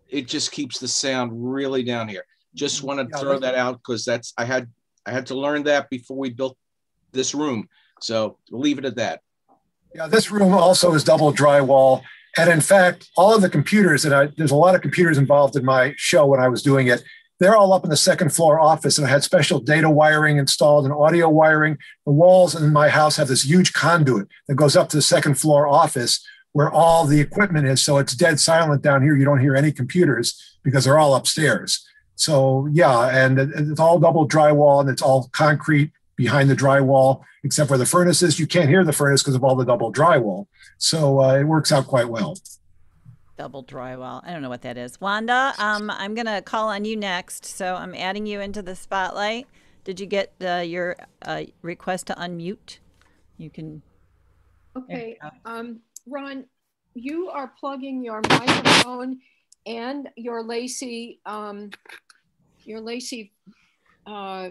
it just keeps the sound really down here. Just want to yeah, throw that out because that's I had I had to learn that before we built this room. So we'll leave it at that. Yeah, this room also is double drywall. And in fact, all of the computers, and I, there's a lot of computers involved in my show when I was doing it, they're all up in the second floor office, and I had special data wiring installed and audio wiring. The walls in my house have this huge conduit that goes up to the second floor office where all the equipment is. So it's dead silent down here. You don't hear any computers because they're all upstairs. So yeah, and it's all double drywall and it's all concrete behind the drywall, except for the furnace is. You can't hear the furnace because of all the double drywall. So uh, it works out quite well double drywall. I don't know what that is. Wanda, um, I'm going to call on you next. So I'm adding you into the spotlight. Did you get uh, your uh, request to unmute? You can. Okay. Um, Ron, you are plugging your microphone and your LaCie, um, your LaCie uh,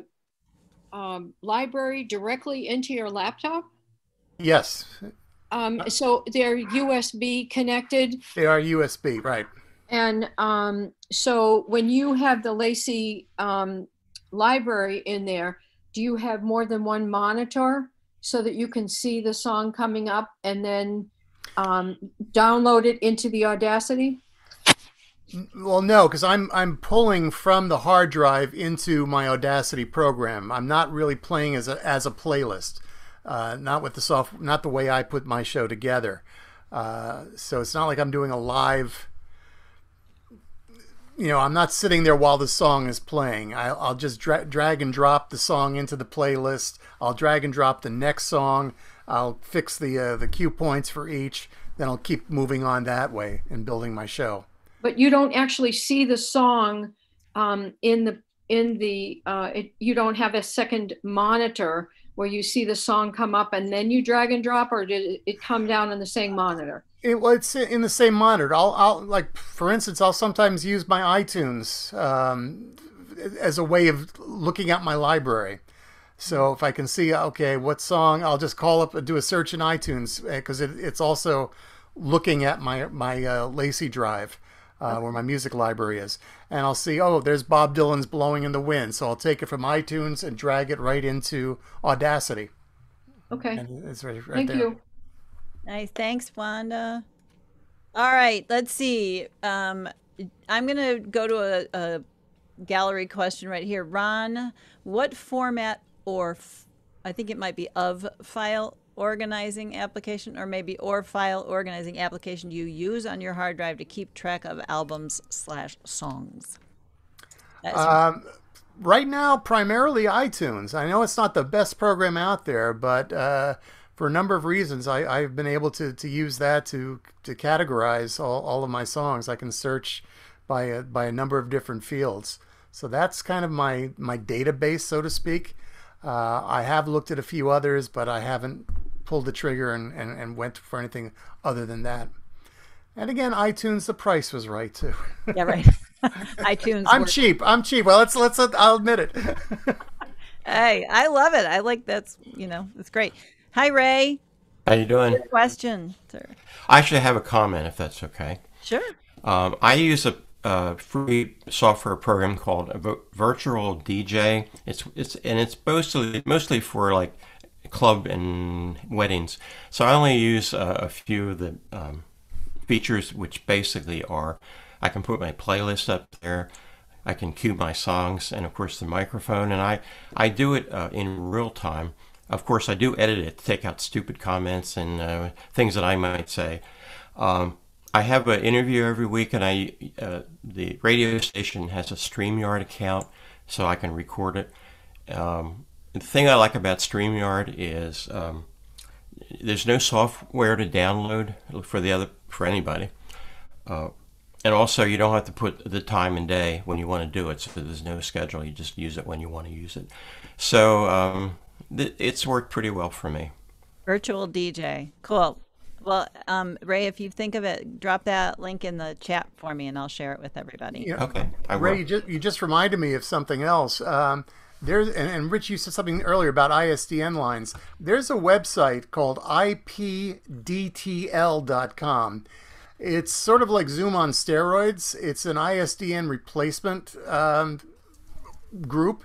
um, library directly into your laptop? Yes. Um, so they're USB connected. They are USB, right? And um, so when you have the LaCie um, library in there, do you have more than one monitor so that you can see the song coming up and then um, download it into the Audacity? Well, no, because I'm I'm pulling from the hard drive into my Audacity program. I'm not really playing as a as a playlist uh, not with the soft, not the way I put my show together. Uh, so it's not like I'm doing a live. You know, I'm not sitting there while the song is playing. I, will just dra- drag and drop the song into the playlist. I'll drag and drop the next song. I'll fix the uh, the cue points for each. Then I'll keep moving on that way and building my show. But you don't actually see the song um, in the in the. Uh, it, you don't have a second monitor where you see the song come up and then you drag and drop, or did it come down on the same monitor? It, well, it's in the same monitor. I'll, I'll like, for instance, I'll sometimes use my iTunes um, as a way of looking at my library. So if I can see, okay, what song, I'll just call up, and do a search in iTunes because it, it's also looking at my my uh, LaCie drive uh, where my music library is. And I'll see, oh, there's Bob Dylan's Blowing in the Wind. So I'll take it from iTunes and drag it right into Audacity. Okay. And it's right, right Thank there. you. Nice. Thanks, Wanda. All right. Let's see. Um, I'm going to go to a, a, gallery question right here. Ron, what format or f- I think it might be of file organizing application or maybe or file organizing application you use on your hard drive to keep track of albums slash songs? Um, right now, primarily iTunes. I know it's not the best program out there, but uh, for a number of reasons, I, I've been able to, to use that to to categorize all, all of my songs. I can search by a, by a number of different fields. So that's kind of my my database, so to speak. Uh, I have looked at a few others, but I haven't pulled the trigger and, and, and went for anything other than that. And again, iTunes, the price was right too. Yeah, right. iTunes. I'm work- cheap. I'm cheap. Well, let's let's. I'll admit it. Hey, I love it. I like that's you know it's great. Hi Ray. How you doing? Question, sir. I actually have a comment, if that's okay. Sure. Um, I use a, a free software program called a Virtual DJ. It's it's and it's mostly mostly for like club and weddings. So I only use uh, a few of the um, features, which basically are I can put my playlist up there. I can cue my songs and of course the microphone and I, I do it uh, in real time. Of course I do edit it to take out stupid comments and uh, things that I might say. Um, I have an interview every week and I uh, the radio station has a StreamYard account so I can record it. Um, the thing I like about StreamYard is um, there's no software to download for the other for anybody. Uh, and also, you don't have to put the time and day when you want to do it. So there's no schedule. You just use it when you want to use it. So um, th- it's worked pretty well for me. Virtual DJ. Cool. Well, um, Ray, if you think of it, drop that link in the chat for me, and I'll share it with everybody. Yeah. Okay, I Ray, you just, you just reminded me of something else. Um, there's and, and Rich, you said something earlier about ISDN lines. There's a website called ipdtl.com. It's sort of like Zoom on steroids. It's an ISDN replacement um, group.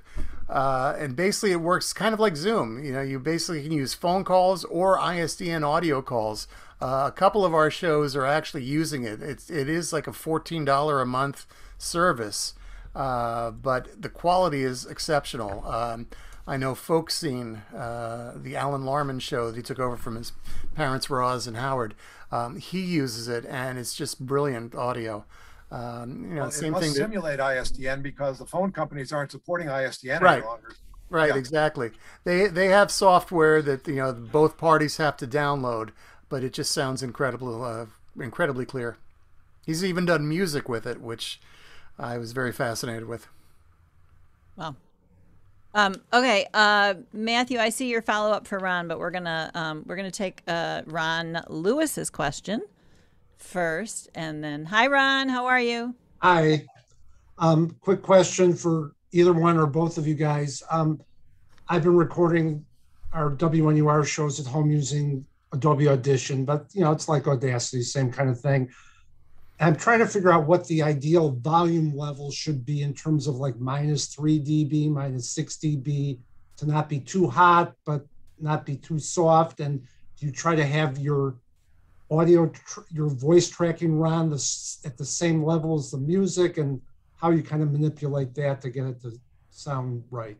Uh, and basically, it works kind of like Zoom. You know, you basically can use phone calls or ISDN audio calls. Uh, a couple of our shows are actually using it. It's it is like a fourteen dollar a month service, uh, but the quality is exceptional. Um, I know Folk Scene, uh, the Alan Larman show that he took over from his parents Roz and Howard. Um, he uses it, and it's just brilliant audio. Um, you know, Well, it same must thing. that- simulate ISDN because the phone companies aren't supporting ISDN Right. any longer. Right, Yeah. exactly. They they have software that you know both parties have to download, but it just sounds incredible, uh, incredibly clear. He's even done music with it, which I was very fascinated with. Wow. Um, okay, uh, Matthew, I see your follow up for Ron, but we're gonna um, we're gonna take uh, Ron Lewis's question first, and then hi, Ron, how are you? Hi. Um, quick question for either one or both of you guys. Um, I've been recording our WNUR shows at home using Adobe Audition, but you know, it's like Audacity, same kind of thing. I'm trying to figure out what the ideal volume level should be in terms of like minus 3 dB, minus 6 dB to not be too hot, but not be too soft. And you try to have your audio, tr- your voice tracking run the, at the same level as the music and how you kind of manipulate that to get it to sound right?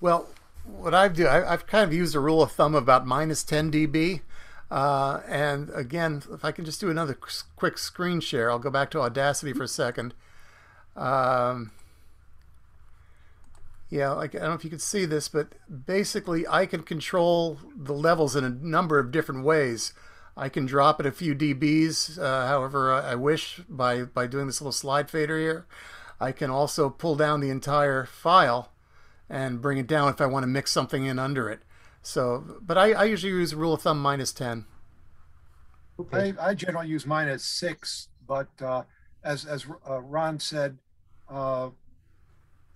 Well, what I've do, I, I've kind of used a rule of thumb about minus 10 dB. Uh, and again, if I can just do another quick screen share, I'll go back to Audacity for a second. Um, yeah, like I don't know if you can see this, but basically I can control the levels in a number of different ways. I can drop it a few dBs, uh, however I I wish, by by doing this little slide fader here. I can also pull down the entire file and bring it down if I want to mix something in under it. So, but I, I usually use rule of thumb minus 10. Okay. I, I generally use mine as six, but uh, as as uh, Ron said, uh,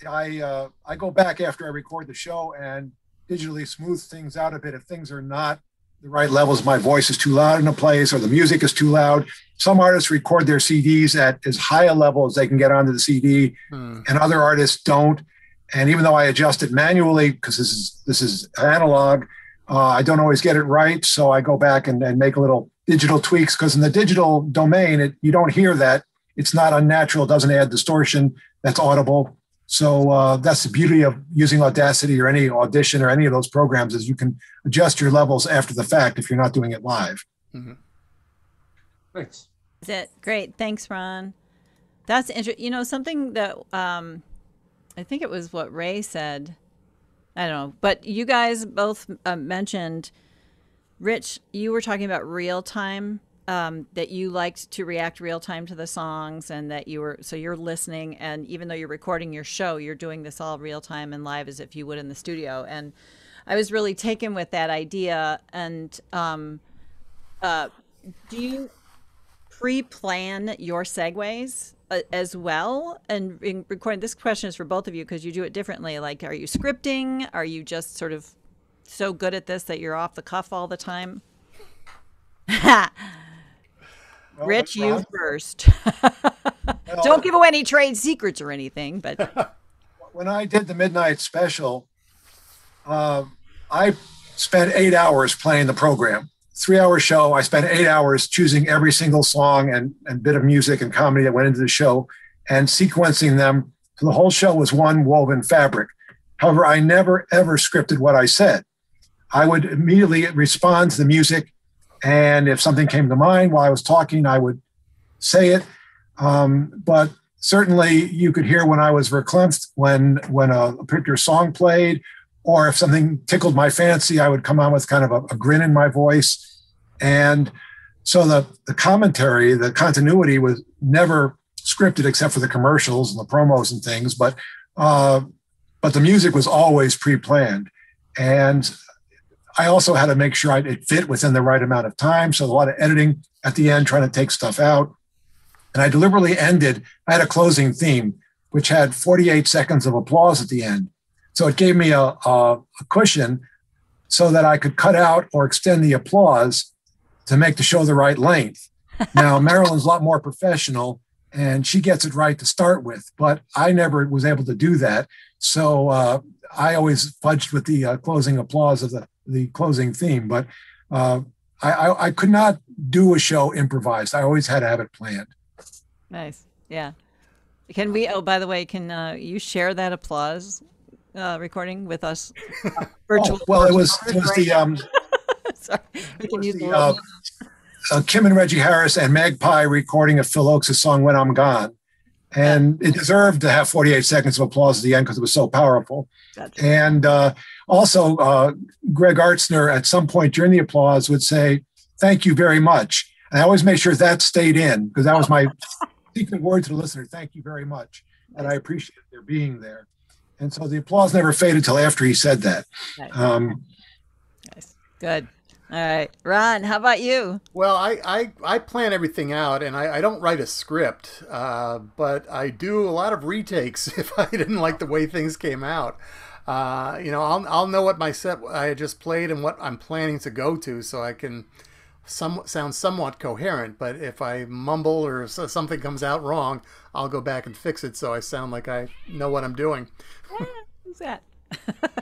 I uh, I go back after I record the show and digitally smooth things out a bit if things are not the right levels. My voice is too loud in a place, or the music is too loud. Some artists record their CDs at as high a level as they can get onto the CD, Hmm. and other artists don't. And even though I adjust it manually because this is this is analog, uh, I don't always get it right. So I go back and, and make a little digital tweaks because in the digital domain, it, you don't hear that. It's not unnatural. It doesn't add distortion. That's audible. So uh, that's the beauty of using Audacity or any Audition or any of those programs is you can adjust your levels after the fact if you're not doing it live. Thanks. Is it great? Thanks, Ron. That's interesting. You know, something that um, I think it was what Ray said I don't know. But you guys both uh, mentioned, Rich, you were talking about real time. Um, that you liked to react real time to the songs, and that you were so you're listening, and even though you're recording your show, you're doing this all real time and live as if you would in the studio. And I was really taken with that idea. And um, uh, do you pre-plan your segues uh, as well? And recording, this question is for both of you because you do it differently. Like, are you scripting? Are you just sort of so good at this that you're off the cuff all the time? Well, Rich, you Ron? first. Don't give away any trade secrets or anything, but when I did the midnight special, uh, I spent eight hours playing the program. Three hour show. I spent eight hours choosing every single song and, and bit of music and comedy that went into the show and sequencing them. So the whole show was one woven fabric. However, I never ever scripted what I said. I would immediately respond to the music. And if something came to mind while I was talking, I would say it. Um, but certainly you could hear when I was verklempt when when a, particular song played, or if something tickled my fancy, I would come on with kind of a, a grin in my voice. And so the the commentary, the continuity was never scripted except for the commercials and the promos and things, but uh, but the music was always pre-planned. And I also had to make sure I, it fit within the right amount of time. So a lot of editing at the end, trying to take stuff out. And I deliberately ended, I had a closing theme, which had 48 seconds of applause at the end. So it gave me a, a, a cushion so that I could cut out or extend the applause to make the show the right length. Now, Marilyn's a lot more professional and she gets it right to start with, but I never was able to do that. So uh, I always fudged with the uh, closing applause of the, the closing theme, but uh, I, I, I could not do a show improvised. I always had to have it planned. nice. Yeah. Can we? Oh, by the way, can uh, you share that applause uh, recording with us? Oh, well, it was it was the um, Sorry, we can use the, the uh, uh, Kim and Reggie Harris and Magpie recording of Phil Ochs' song "When I'm Gone," and it deserved to have 48 seconds of applause at the end because it was so powerful. Gotcha. And uh, also, uh, Greg Artzner at some point during the applause would say, "Thank you very much." And I always made sure that stayed in because that was my secret word to the listener. Thank you very much, and I appreciate their being there. And so the applause never faded till after he said that. Nice. Um, Nice. Good. All right, Ron. How about you? Well, I, I, I plan everything out, and I, I don't write a script, uh, but I do a lot of retakes if I didn't like the way things came out. Uh, you know, I'll, I'll know what my set I just played and what I'm planning to go to, so I can some sound somewhat coherent. But if I mumble or something comes out wrong, I'll go back and fix it so I sound like I know what I'm doing. Who's that?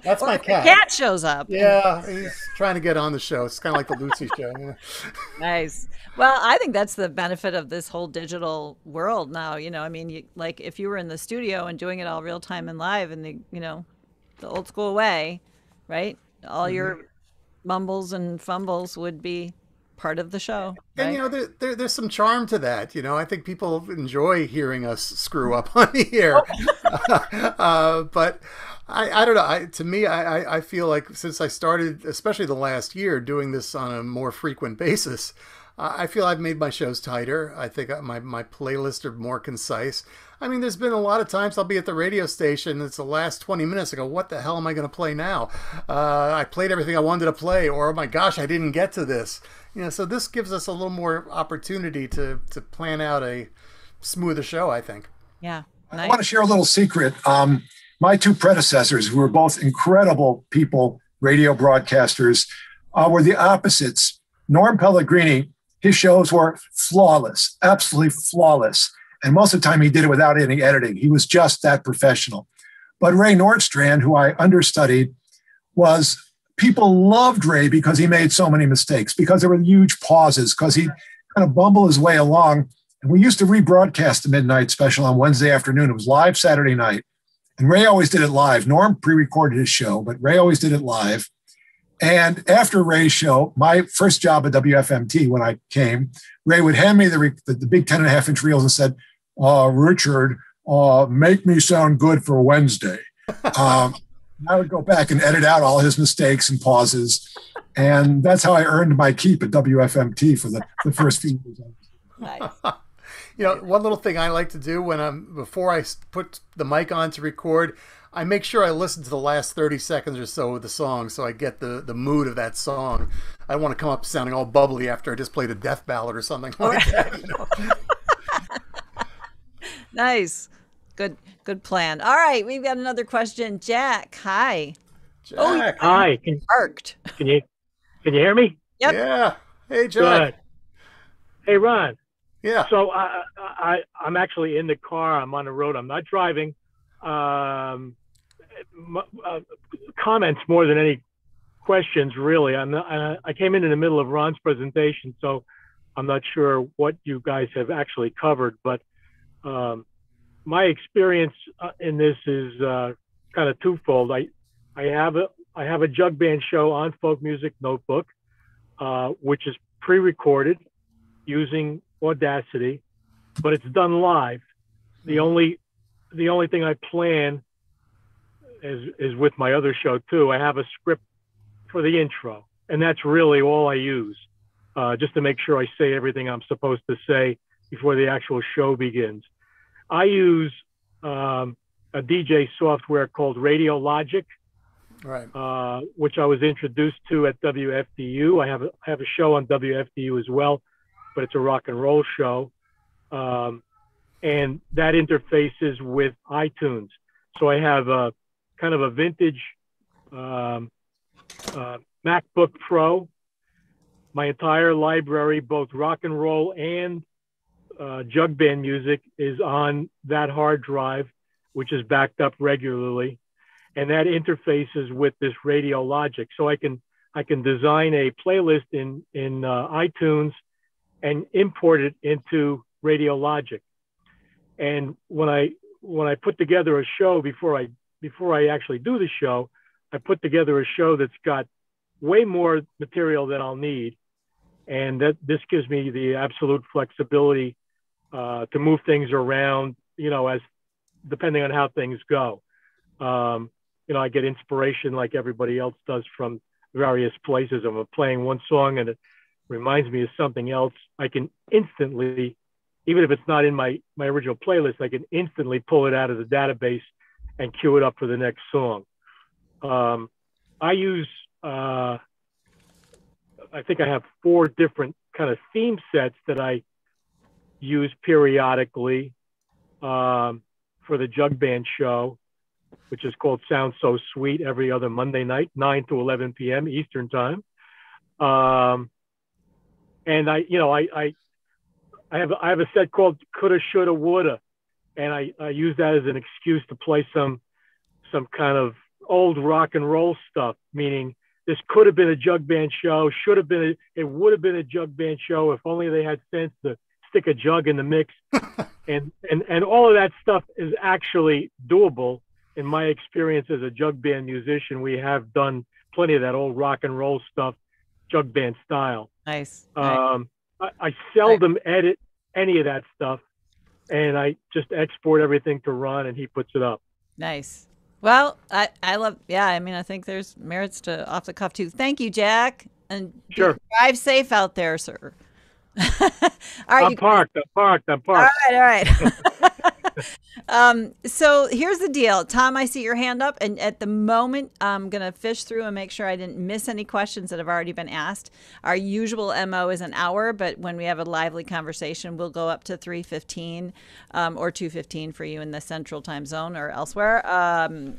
That's my cat. Cat shows up. Yeah, he's trying to get on the show. It's kind of like the Lucy show. Nice. Well, I think that's the benefit of this whole digital world now. You know, I mean, you, like if you were in the studio and doing it all real time and live in the, you know, the old school way, right? All mm-hmm. your mumbles and fumbles would be part of the show. And right? you know, there, there, there's some charm to that. You know, I think people enjoy hearing us screw up on the air. uh, but I, I don't know. I, to me, I, I- I feel like since I started, especially the last year, doing this on a more frequent basis, uh, I feel I've made my shows tighter. I think my, my playlists are more concise. I mean, there's been a lot of times I'll be at the radio station. It's the last 20 minutes. I go, what the hell am I going to play now? Uh, I played everything I wanted to play, or oh my gosh, I didn't get to this. You know, so this gives us a little more opportunity to to plan out a smoother show. I think. yeah. I want to share a little secret. Um, my two predecessors, who were both incredible people, radio broadcasters, uh, were the opposites. Norm Pellegrini, his shows were flawless, absolutely flawless. And most of the time, he did it without any editing. He was just that professional. But Ray Nordstrand, who I understudied, was people loved Ray because he made so many mistakes, because there were huge pauses, because he kind of bumble his way along. And we used to rebroadcast the midnight special on Wednesday afternoon. It was live Saturday night. And Ray always did it live. Norm pre recorded his show, but Ray always did it live. And after Ray's show, my first job at WFMT when I came, Ray would hand me the, the, the big 10 and a half inch reels and said, uh, Richard, uh, make me sound good for Wednesday. um, I would go back and edit out all his mistakes and pauses. And that's how I earned my keep at WFMT for the, the first few years. Nice. You know, one little thing I like to do when I'm before I put the mic on to record, I make sure I listen to the last 30 seconds or so of the song so I get the, the mood of that song. I don't want to come up sounding all bubbly after I just played a death ballad or something like that. You know? Nice. Good good plan. All right, we've got another question. Jack, hi. Oh, Jack. Hi, can, Parked. can you can you hear me? Yep. Yeah. Hey, Jack. Good. Hey, Ron. Yeah. So I, I I'm actually in the car. I'm on the road. I'm not driving. Um, uh, comments more than any questions, really. I'm not, I, I came in in the middle of Ron's presentation, so I'm not sure what you guys have actually covered. But um, my experience uh, in this is uh, kind of twofold. I I have a I have a jug band show on Folk Music Notebook, uh, which is pre-recorded using Audacity, but it's done live. The only the only thing I plan is is with my other show too. I have a script for the intro, and that's really all I use, uh, just to make sure I say everything I'm supposed to say before the actual show begins. I use um, a DJ software called RadioLogik Right. uh, which I was introduced to at WFDU. I have a, I have a show on WFDU as well, but it's a rock and roll show, um, and that interfaces with iTunes. So I have a kind of a vintage um, uh, MacBook Pro. My entire library, both rock and roll and uh, jug band music, is on that hard drive, which is backed up regularly. And that interfaces with this RadioLogik. So i can i can design a playlist in in uh, itunes and import it into RadioLogik. And when i when i put together a show before i before i actually do the show i put together a show that's got way more material than i'll need. And that this gives me the absolute flexibility uh, to move things around you know as depending on how things go um, you know, I get inspiration like everybody else does from various places. I'm playing one song and it reminds me of something else. I can instantly, even if it's not in my, my original playlist, I can instantly pull it out of the database and queue it up for the next song. Um, I use, uh, I think I have four different kind of theme sets that I use periodically um, for the Jug Band show which is called Sound So Sweet every other Monday night, 9 to 11 p.m. Eastern Time. Um, and I, you know, I, I, I have, I have a set called Coulda, Shoulda, Woulda, and I, I use that as an excuse to play some, some kind of old rock and roll stuff, meaning this could have been a jug band show, should have been, a, it would have been a jug band show if only they had sense to stick a jug in the mix. and, and, and all of that stuff is actually doable in my experience as a jug band musician, we have done plenty of that old rock and roll stuff, jug band style. Nice. nice. Um, I, I seldom edit any of that stuff, and I just export everything to Ron, and he puts it up. Nice. Well, I, I love, yeah, I mean, I think there's merits to off the cuff too. Thank you, Jack. And Sure. drive safe out there, sir. All right. I'm you- parked. I'm parked. I'm parked. right, all right. um, so here's the deal. Tom, I see your hand up, and at the moment, I'm going to fish through and make sure I didn't miss any questions that have already been asked. Our usual MO is an hour, but when we have a lively conversation, we'll go up to 3.15 um, or 2.15 for you in the central time zone or elsewhere. Um,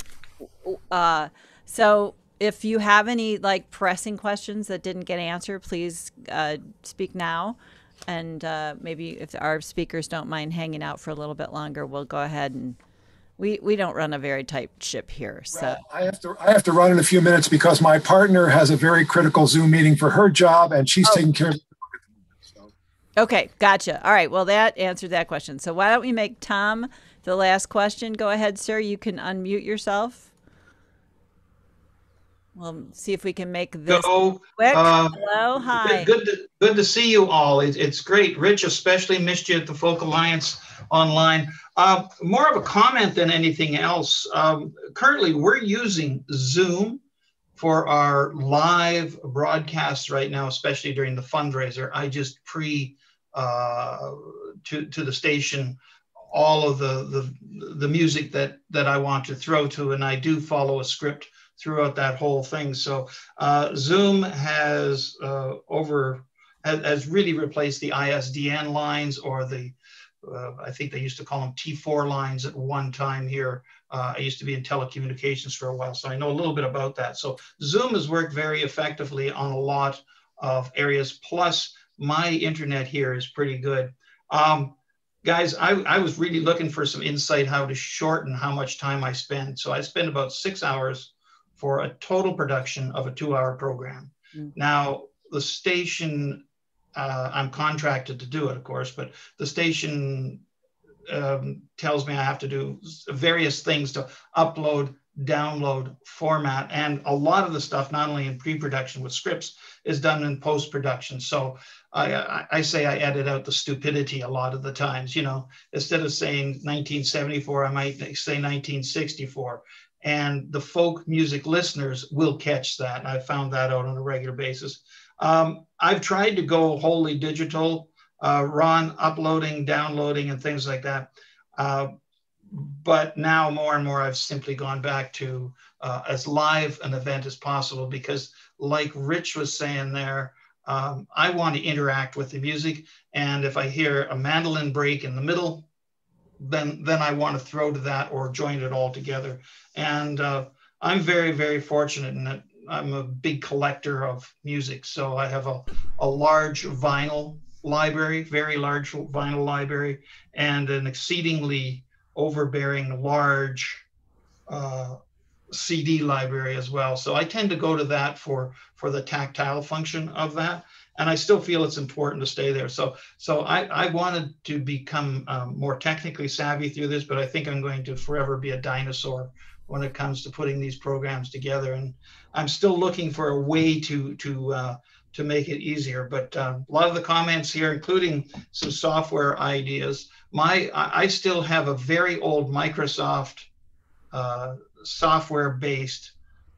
uh, so if you have any like pressing questions that didn't get answered, please uh, speak now. And uh, maybe if our speakers don't mind hanging out for a little bit longer, we'll go ahead and we we don't run a very tight ship here. So Well, I have to I have to run in a few minutes because my partner has a very critical Zoom meeting for her job and she's taking care of so. okay, gotcha. All right, well that answered that question. So why don't we make Tom the last question? Go ahead, sir. You can unmute yourself. We'll see if we can make this Go. quick. Uh, Hello, hi. Good, good, to, good to see you all. It, it's great. Rich especially missed you at the Folk Alliance online. Uh, more of a comment than anything else. Um, currently, we're using Zoom for our live broadcasts right now, especially during the fundraiser. I just pre uh, to to the station all of the, the the music that that I want to throw to, and I do follow a script throughout that whole thing. So uh, Zoom has uh, over has, has, really replaced the ISDN lines or the uh, I think they used to call them T4 lines at one time here. Uh, I used to be in telecommunications for a while, so I know a little bit about that. So Zoom has worked very effectively on a lot of areas. Plus, my internet here is pretty good. Um, guys, I, I was really looking for some insight how to shorten how much time I spend. So I spend about six hours for a total production of a two hour program. Mm-hmm. Now, the station, uh, I'm contracted to do it, of course, but the station um, tells me I have to do various things to upload, download, format, and a lot of the stuff, not only in pre-production with scripts, is done in post-production. So I, I say I edit out the stupidity a lot of the times. You know, instead of saying 1974, I might say 1964 and the folk music listeners will catch that. And I found that out on a regular basis. Um, I've tried to go wholly digital, uh, Ron, uploading, downloading, and things like that. Uh, but now more and more, I've simply gone back to uh, as live an event as possible because, like Rich was saying there, um, I want to interact with the music. And if I hear a mandolin break in the middle, then then I want to throw to that or join it all together. And uh, I'm very very fortunate in that I'm a big collector of music. So I have a, a large vinyl library, very large vinyl library, and an exceedingly overbearing large uh, CD library as well. So I tend to go to that for for the tactile function of that and I still feel it's important to stay there. So, so I, I wanted to become um, more technically savvy through this, but I think I'm going to forever be a dinosaur when it comes to putting these programs together. And I'm still looking for a way to to uh, to make it easier. But uh, a lot of the comments here, including some software ideas, my I still have a very old Microsoft uh, software-based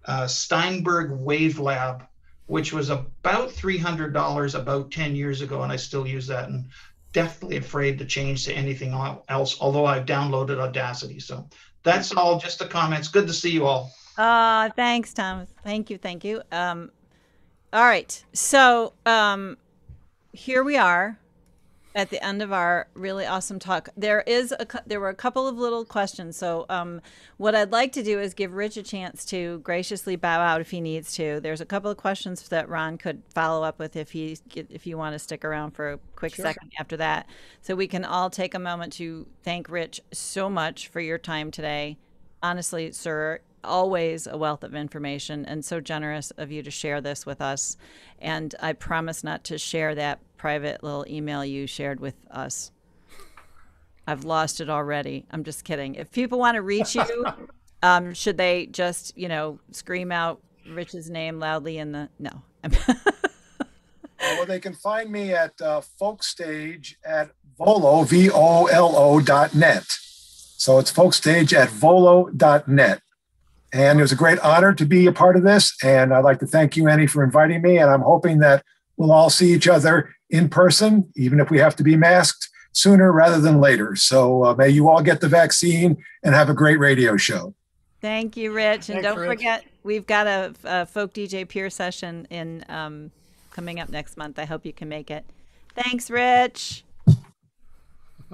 uh, Steinberg WaveLab which was about $300 about 10 years ago, and I still use that and definitely afraid to change to anything else, although I've downloaded Audacity. So that's all, just the comments. Good to see you all. Uh, thanks, Tom. Thank you. Thank you. Um, all right. So um, here we are at the end of our really awesome talk. There is a there were a couple of little questions. So um, what I'd like to do is give Rich a chance to graciously bow out if he needs to. There's a couple of questions that Ron could follow up with if he if you want to stick around for a quick sure. second after that. So we can all take a moment to thank Rich so much for your time today. Honestly, sir, always a wealth of information and so generous of you to share this with us. And I promise not to share that private little email you shared with us. I've lost it already. I'm just kidding. If people want to reach you, um, should they just, you know, scream out Rich's name loudly in the no? well, they can find me at uh, folkstage at volo v o l o dot net. So it's folkstage at volo dot net. And it was a great honor to be a part of this. And I'd like to thank you, Annie, for inviting me. And I'm hoping that we'll all see each other in person, even if we have to be masked sooner rather than later. So uh, may you all get the vaccine and have a great radio show. Thank you, Rich. And Thanks, don't Rich. forget, we've got a, a, folk DJ peer session in um, coming up next month. I hope you can make it. Thanks, Rich.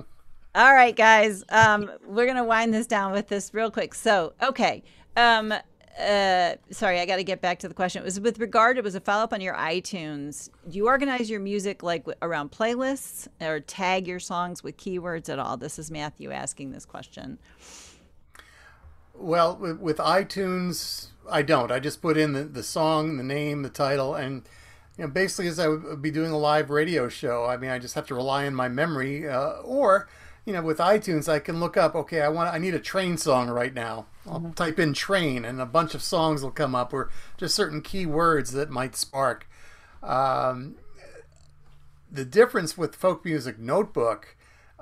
All right, guys. Um, we're gonna wind this down with this real quick. So, okay. Um, uh, sorry, I got to get back to the question. It was with regard. It was a follow up on your iTunes. Do you organize your music like around playlists or tag your songs with keywords at all? This is Matthew asking this question. Well, with, iTunes, I don't. I just put in the, the song, the name, the title, and you know, basically as I would be doing a live radio show. I mean, I just have to rely on my memory, uh, or you know, with iTunes, I can look up. Okay, I want. I need a train song right now. I'll mm-hmm. type in train, and a bunch of songs will come up, or just certain keywords that might spark. Um, the difference with folk music notebook,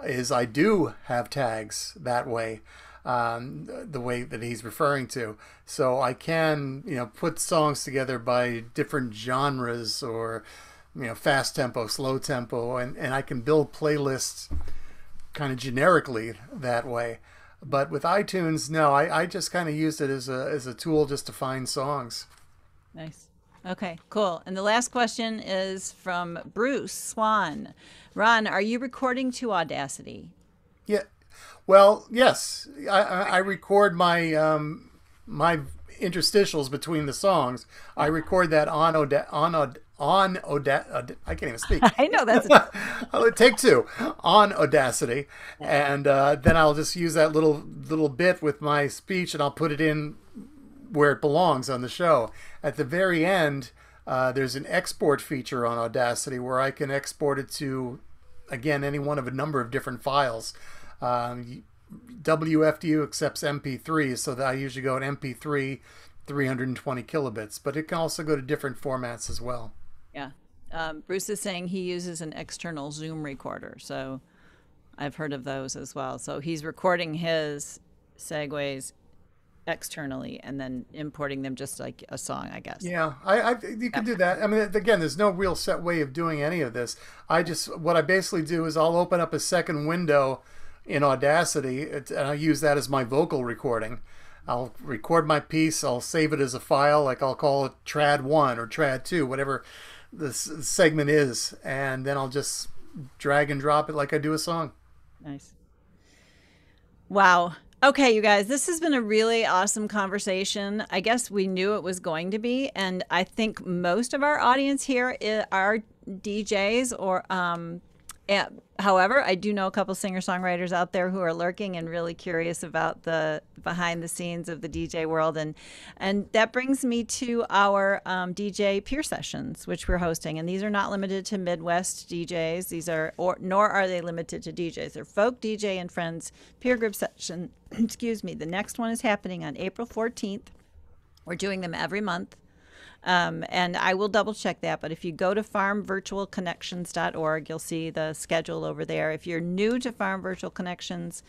is I do have tags that way, um, the way that he's referring to. So I can, you know, put songs together by different genres or, you know, fast tempo, slow tempo, and, and I can build playlists kind of generically that way. But with iTunes, no, I, I just kind of used it as a, as a tool just to find songs. Nice. Okay, cool. And the last question is from Bruce Swan. Ron, are you recording to Audacity? Yeah. Well, yes. I, I, record my um, my interstitials between the songs. I record that on Oda, on Oda, on Oda, I can't even speak. I know that's I'll take two on Audacity, and uh, then I'll just use that little little bit with my speech, and I'll put it in where it belongs on the show. At the very end, uh, there's an export feature on Audacity where I can export it to, again, any one of a number of different files. Um, WFDU accepts MP3, so that I usually go at MP3, 320 kilobits, but it can also go to different formats as well. Yeah. Um, Bruce is saying he uses an external Zoom recorder, so I've heard of those as well. So he's recording his segues externally and then importing them just like a song, I guess. Yeah, I, I you can do that. I mean, again, there's no real set way of doing any of this. I just what I basically do is I'll open up a second window in Audacity and I use that as my vocal recording. I'll record my piece. I'll save it as a file, like I'll call it Trad One or Trad Two, whatever this segment is, and then I'll just drag and drop it like I do a song. Nice. Wow. Okay, you guys, this has been a really awesome conversation. I guess we knew it was going to be, and I think most of our audience here are DJs or um, and, however, I do know a couple singer songwriters out there who are lurking and really curious about the behind the scenes of the DJ world, and and that brings me to our um, DJ peer sessions, which we're hosting, and these are not limited to Midwest DJs. These are, or nor are they limited to DJs. They're folk DJ and friends peer group session. excuse me. The next one is happening on April 14th. We're doing them every month. Um, and I will double check that. But if you go to farmvirtualconnections.org, you'll see the schedule over there. If you're new to Farm Virtual Connections,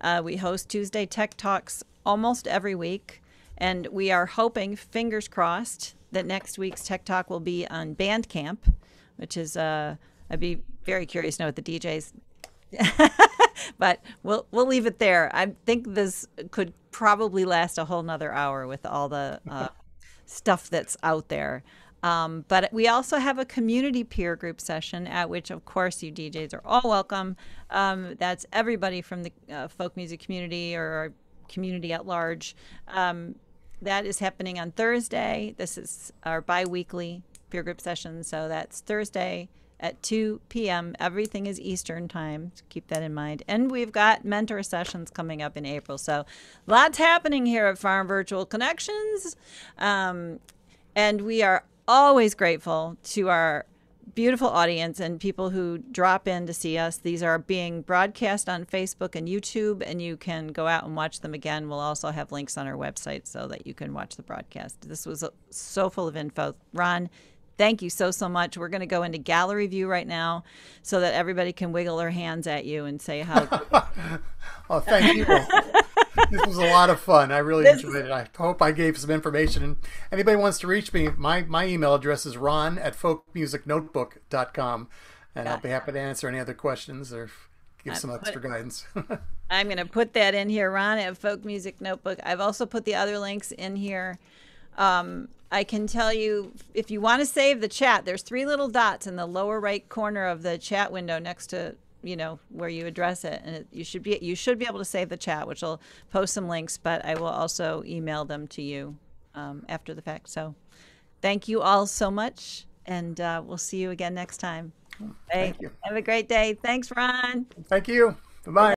uh, we host Tuesday Tech Talks almost every week. And we are hoping, fingers crossed, that next week's Tech Talk will be on Bandcamp, which is, uh, I'd be very curious to know what the DJs. but we'll we'll leave it there. I think this could probably last a whole nother hour with all the uh, stuff that's out there. Um, but we also have a community peer group session at which, of course, you DJs are all welcome. Um, that's everybody from the uh, folk music community or community at large. Um, that is happening on Thursday. This is our bi weekly peer group session. So that's Thursday at 2 p.m. Everything is Eastern time. So keep that in mind. And we've got mentor sessions coming up in April. So lots happening here at Farm Virtual Connections. Um, and we are always grateful to our beautiful audience and people who drop in to see us. These are being broadcast on Facebook and YouTube, and you can go out and watch them again. We'll also have links on our website so that you can watch the broadcast. This was so full of info. Ron, Thank you so, so much. We're going to go into gallery view right now so that everybody can wiggle their hands at you and say how. oh, thank you. this was a lot of fun. I really this enjoyed it. I hope I gave some information. And anybody wants to reach me, my, my email address is ron at folkmusicnotebook.com. And. I'll be happy to answer any other questions or give some extra guidance. I'm going to put that in here, Ron at Folk Music Notebook. I've also put the other links in here. Um, I can tell you if you want to save the chat, there's three little dots in the lower right corner of the chat window next to you know where you address it, and it, you should be you should be able to save the chat, which will post some links, but I will also email them to you um, after the fact. So, thank you all so much, and uh, we'll see you again next time. Thank you. Have a great day. Thanks, Ron. Thank you. Bye bye.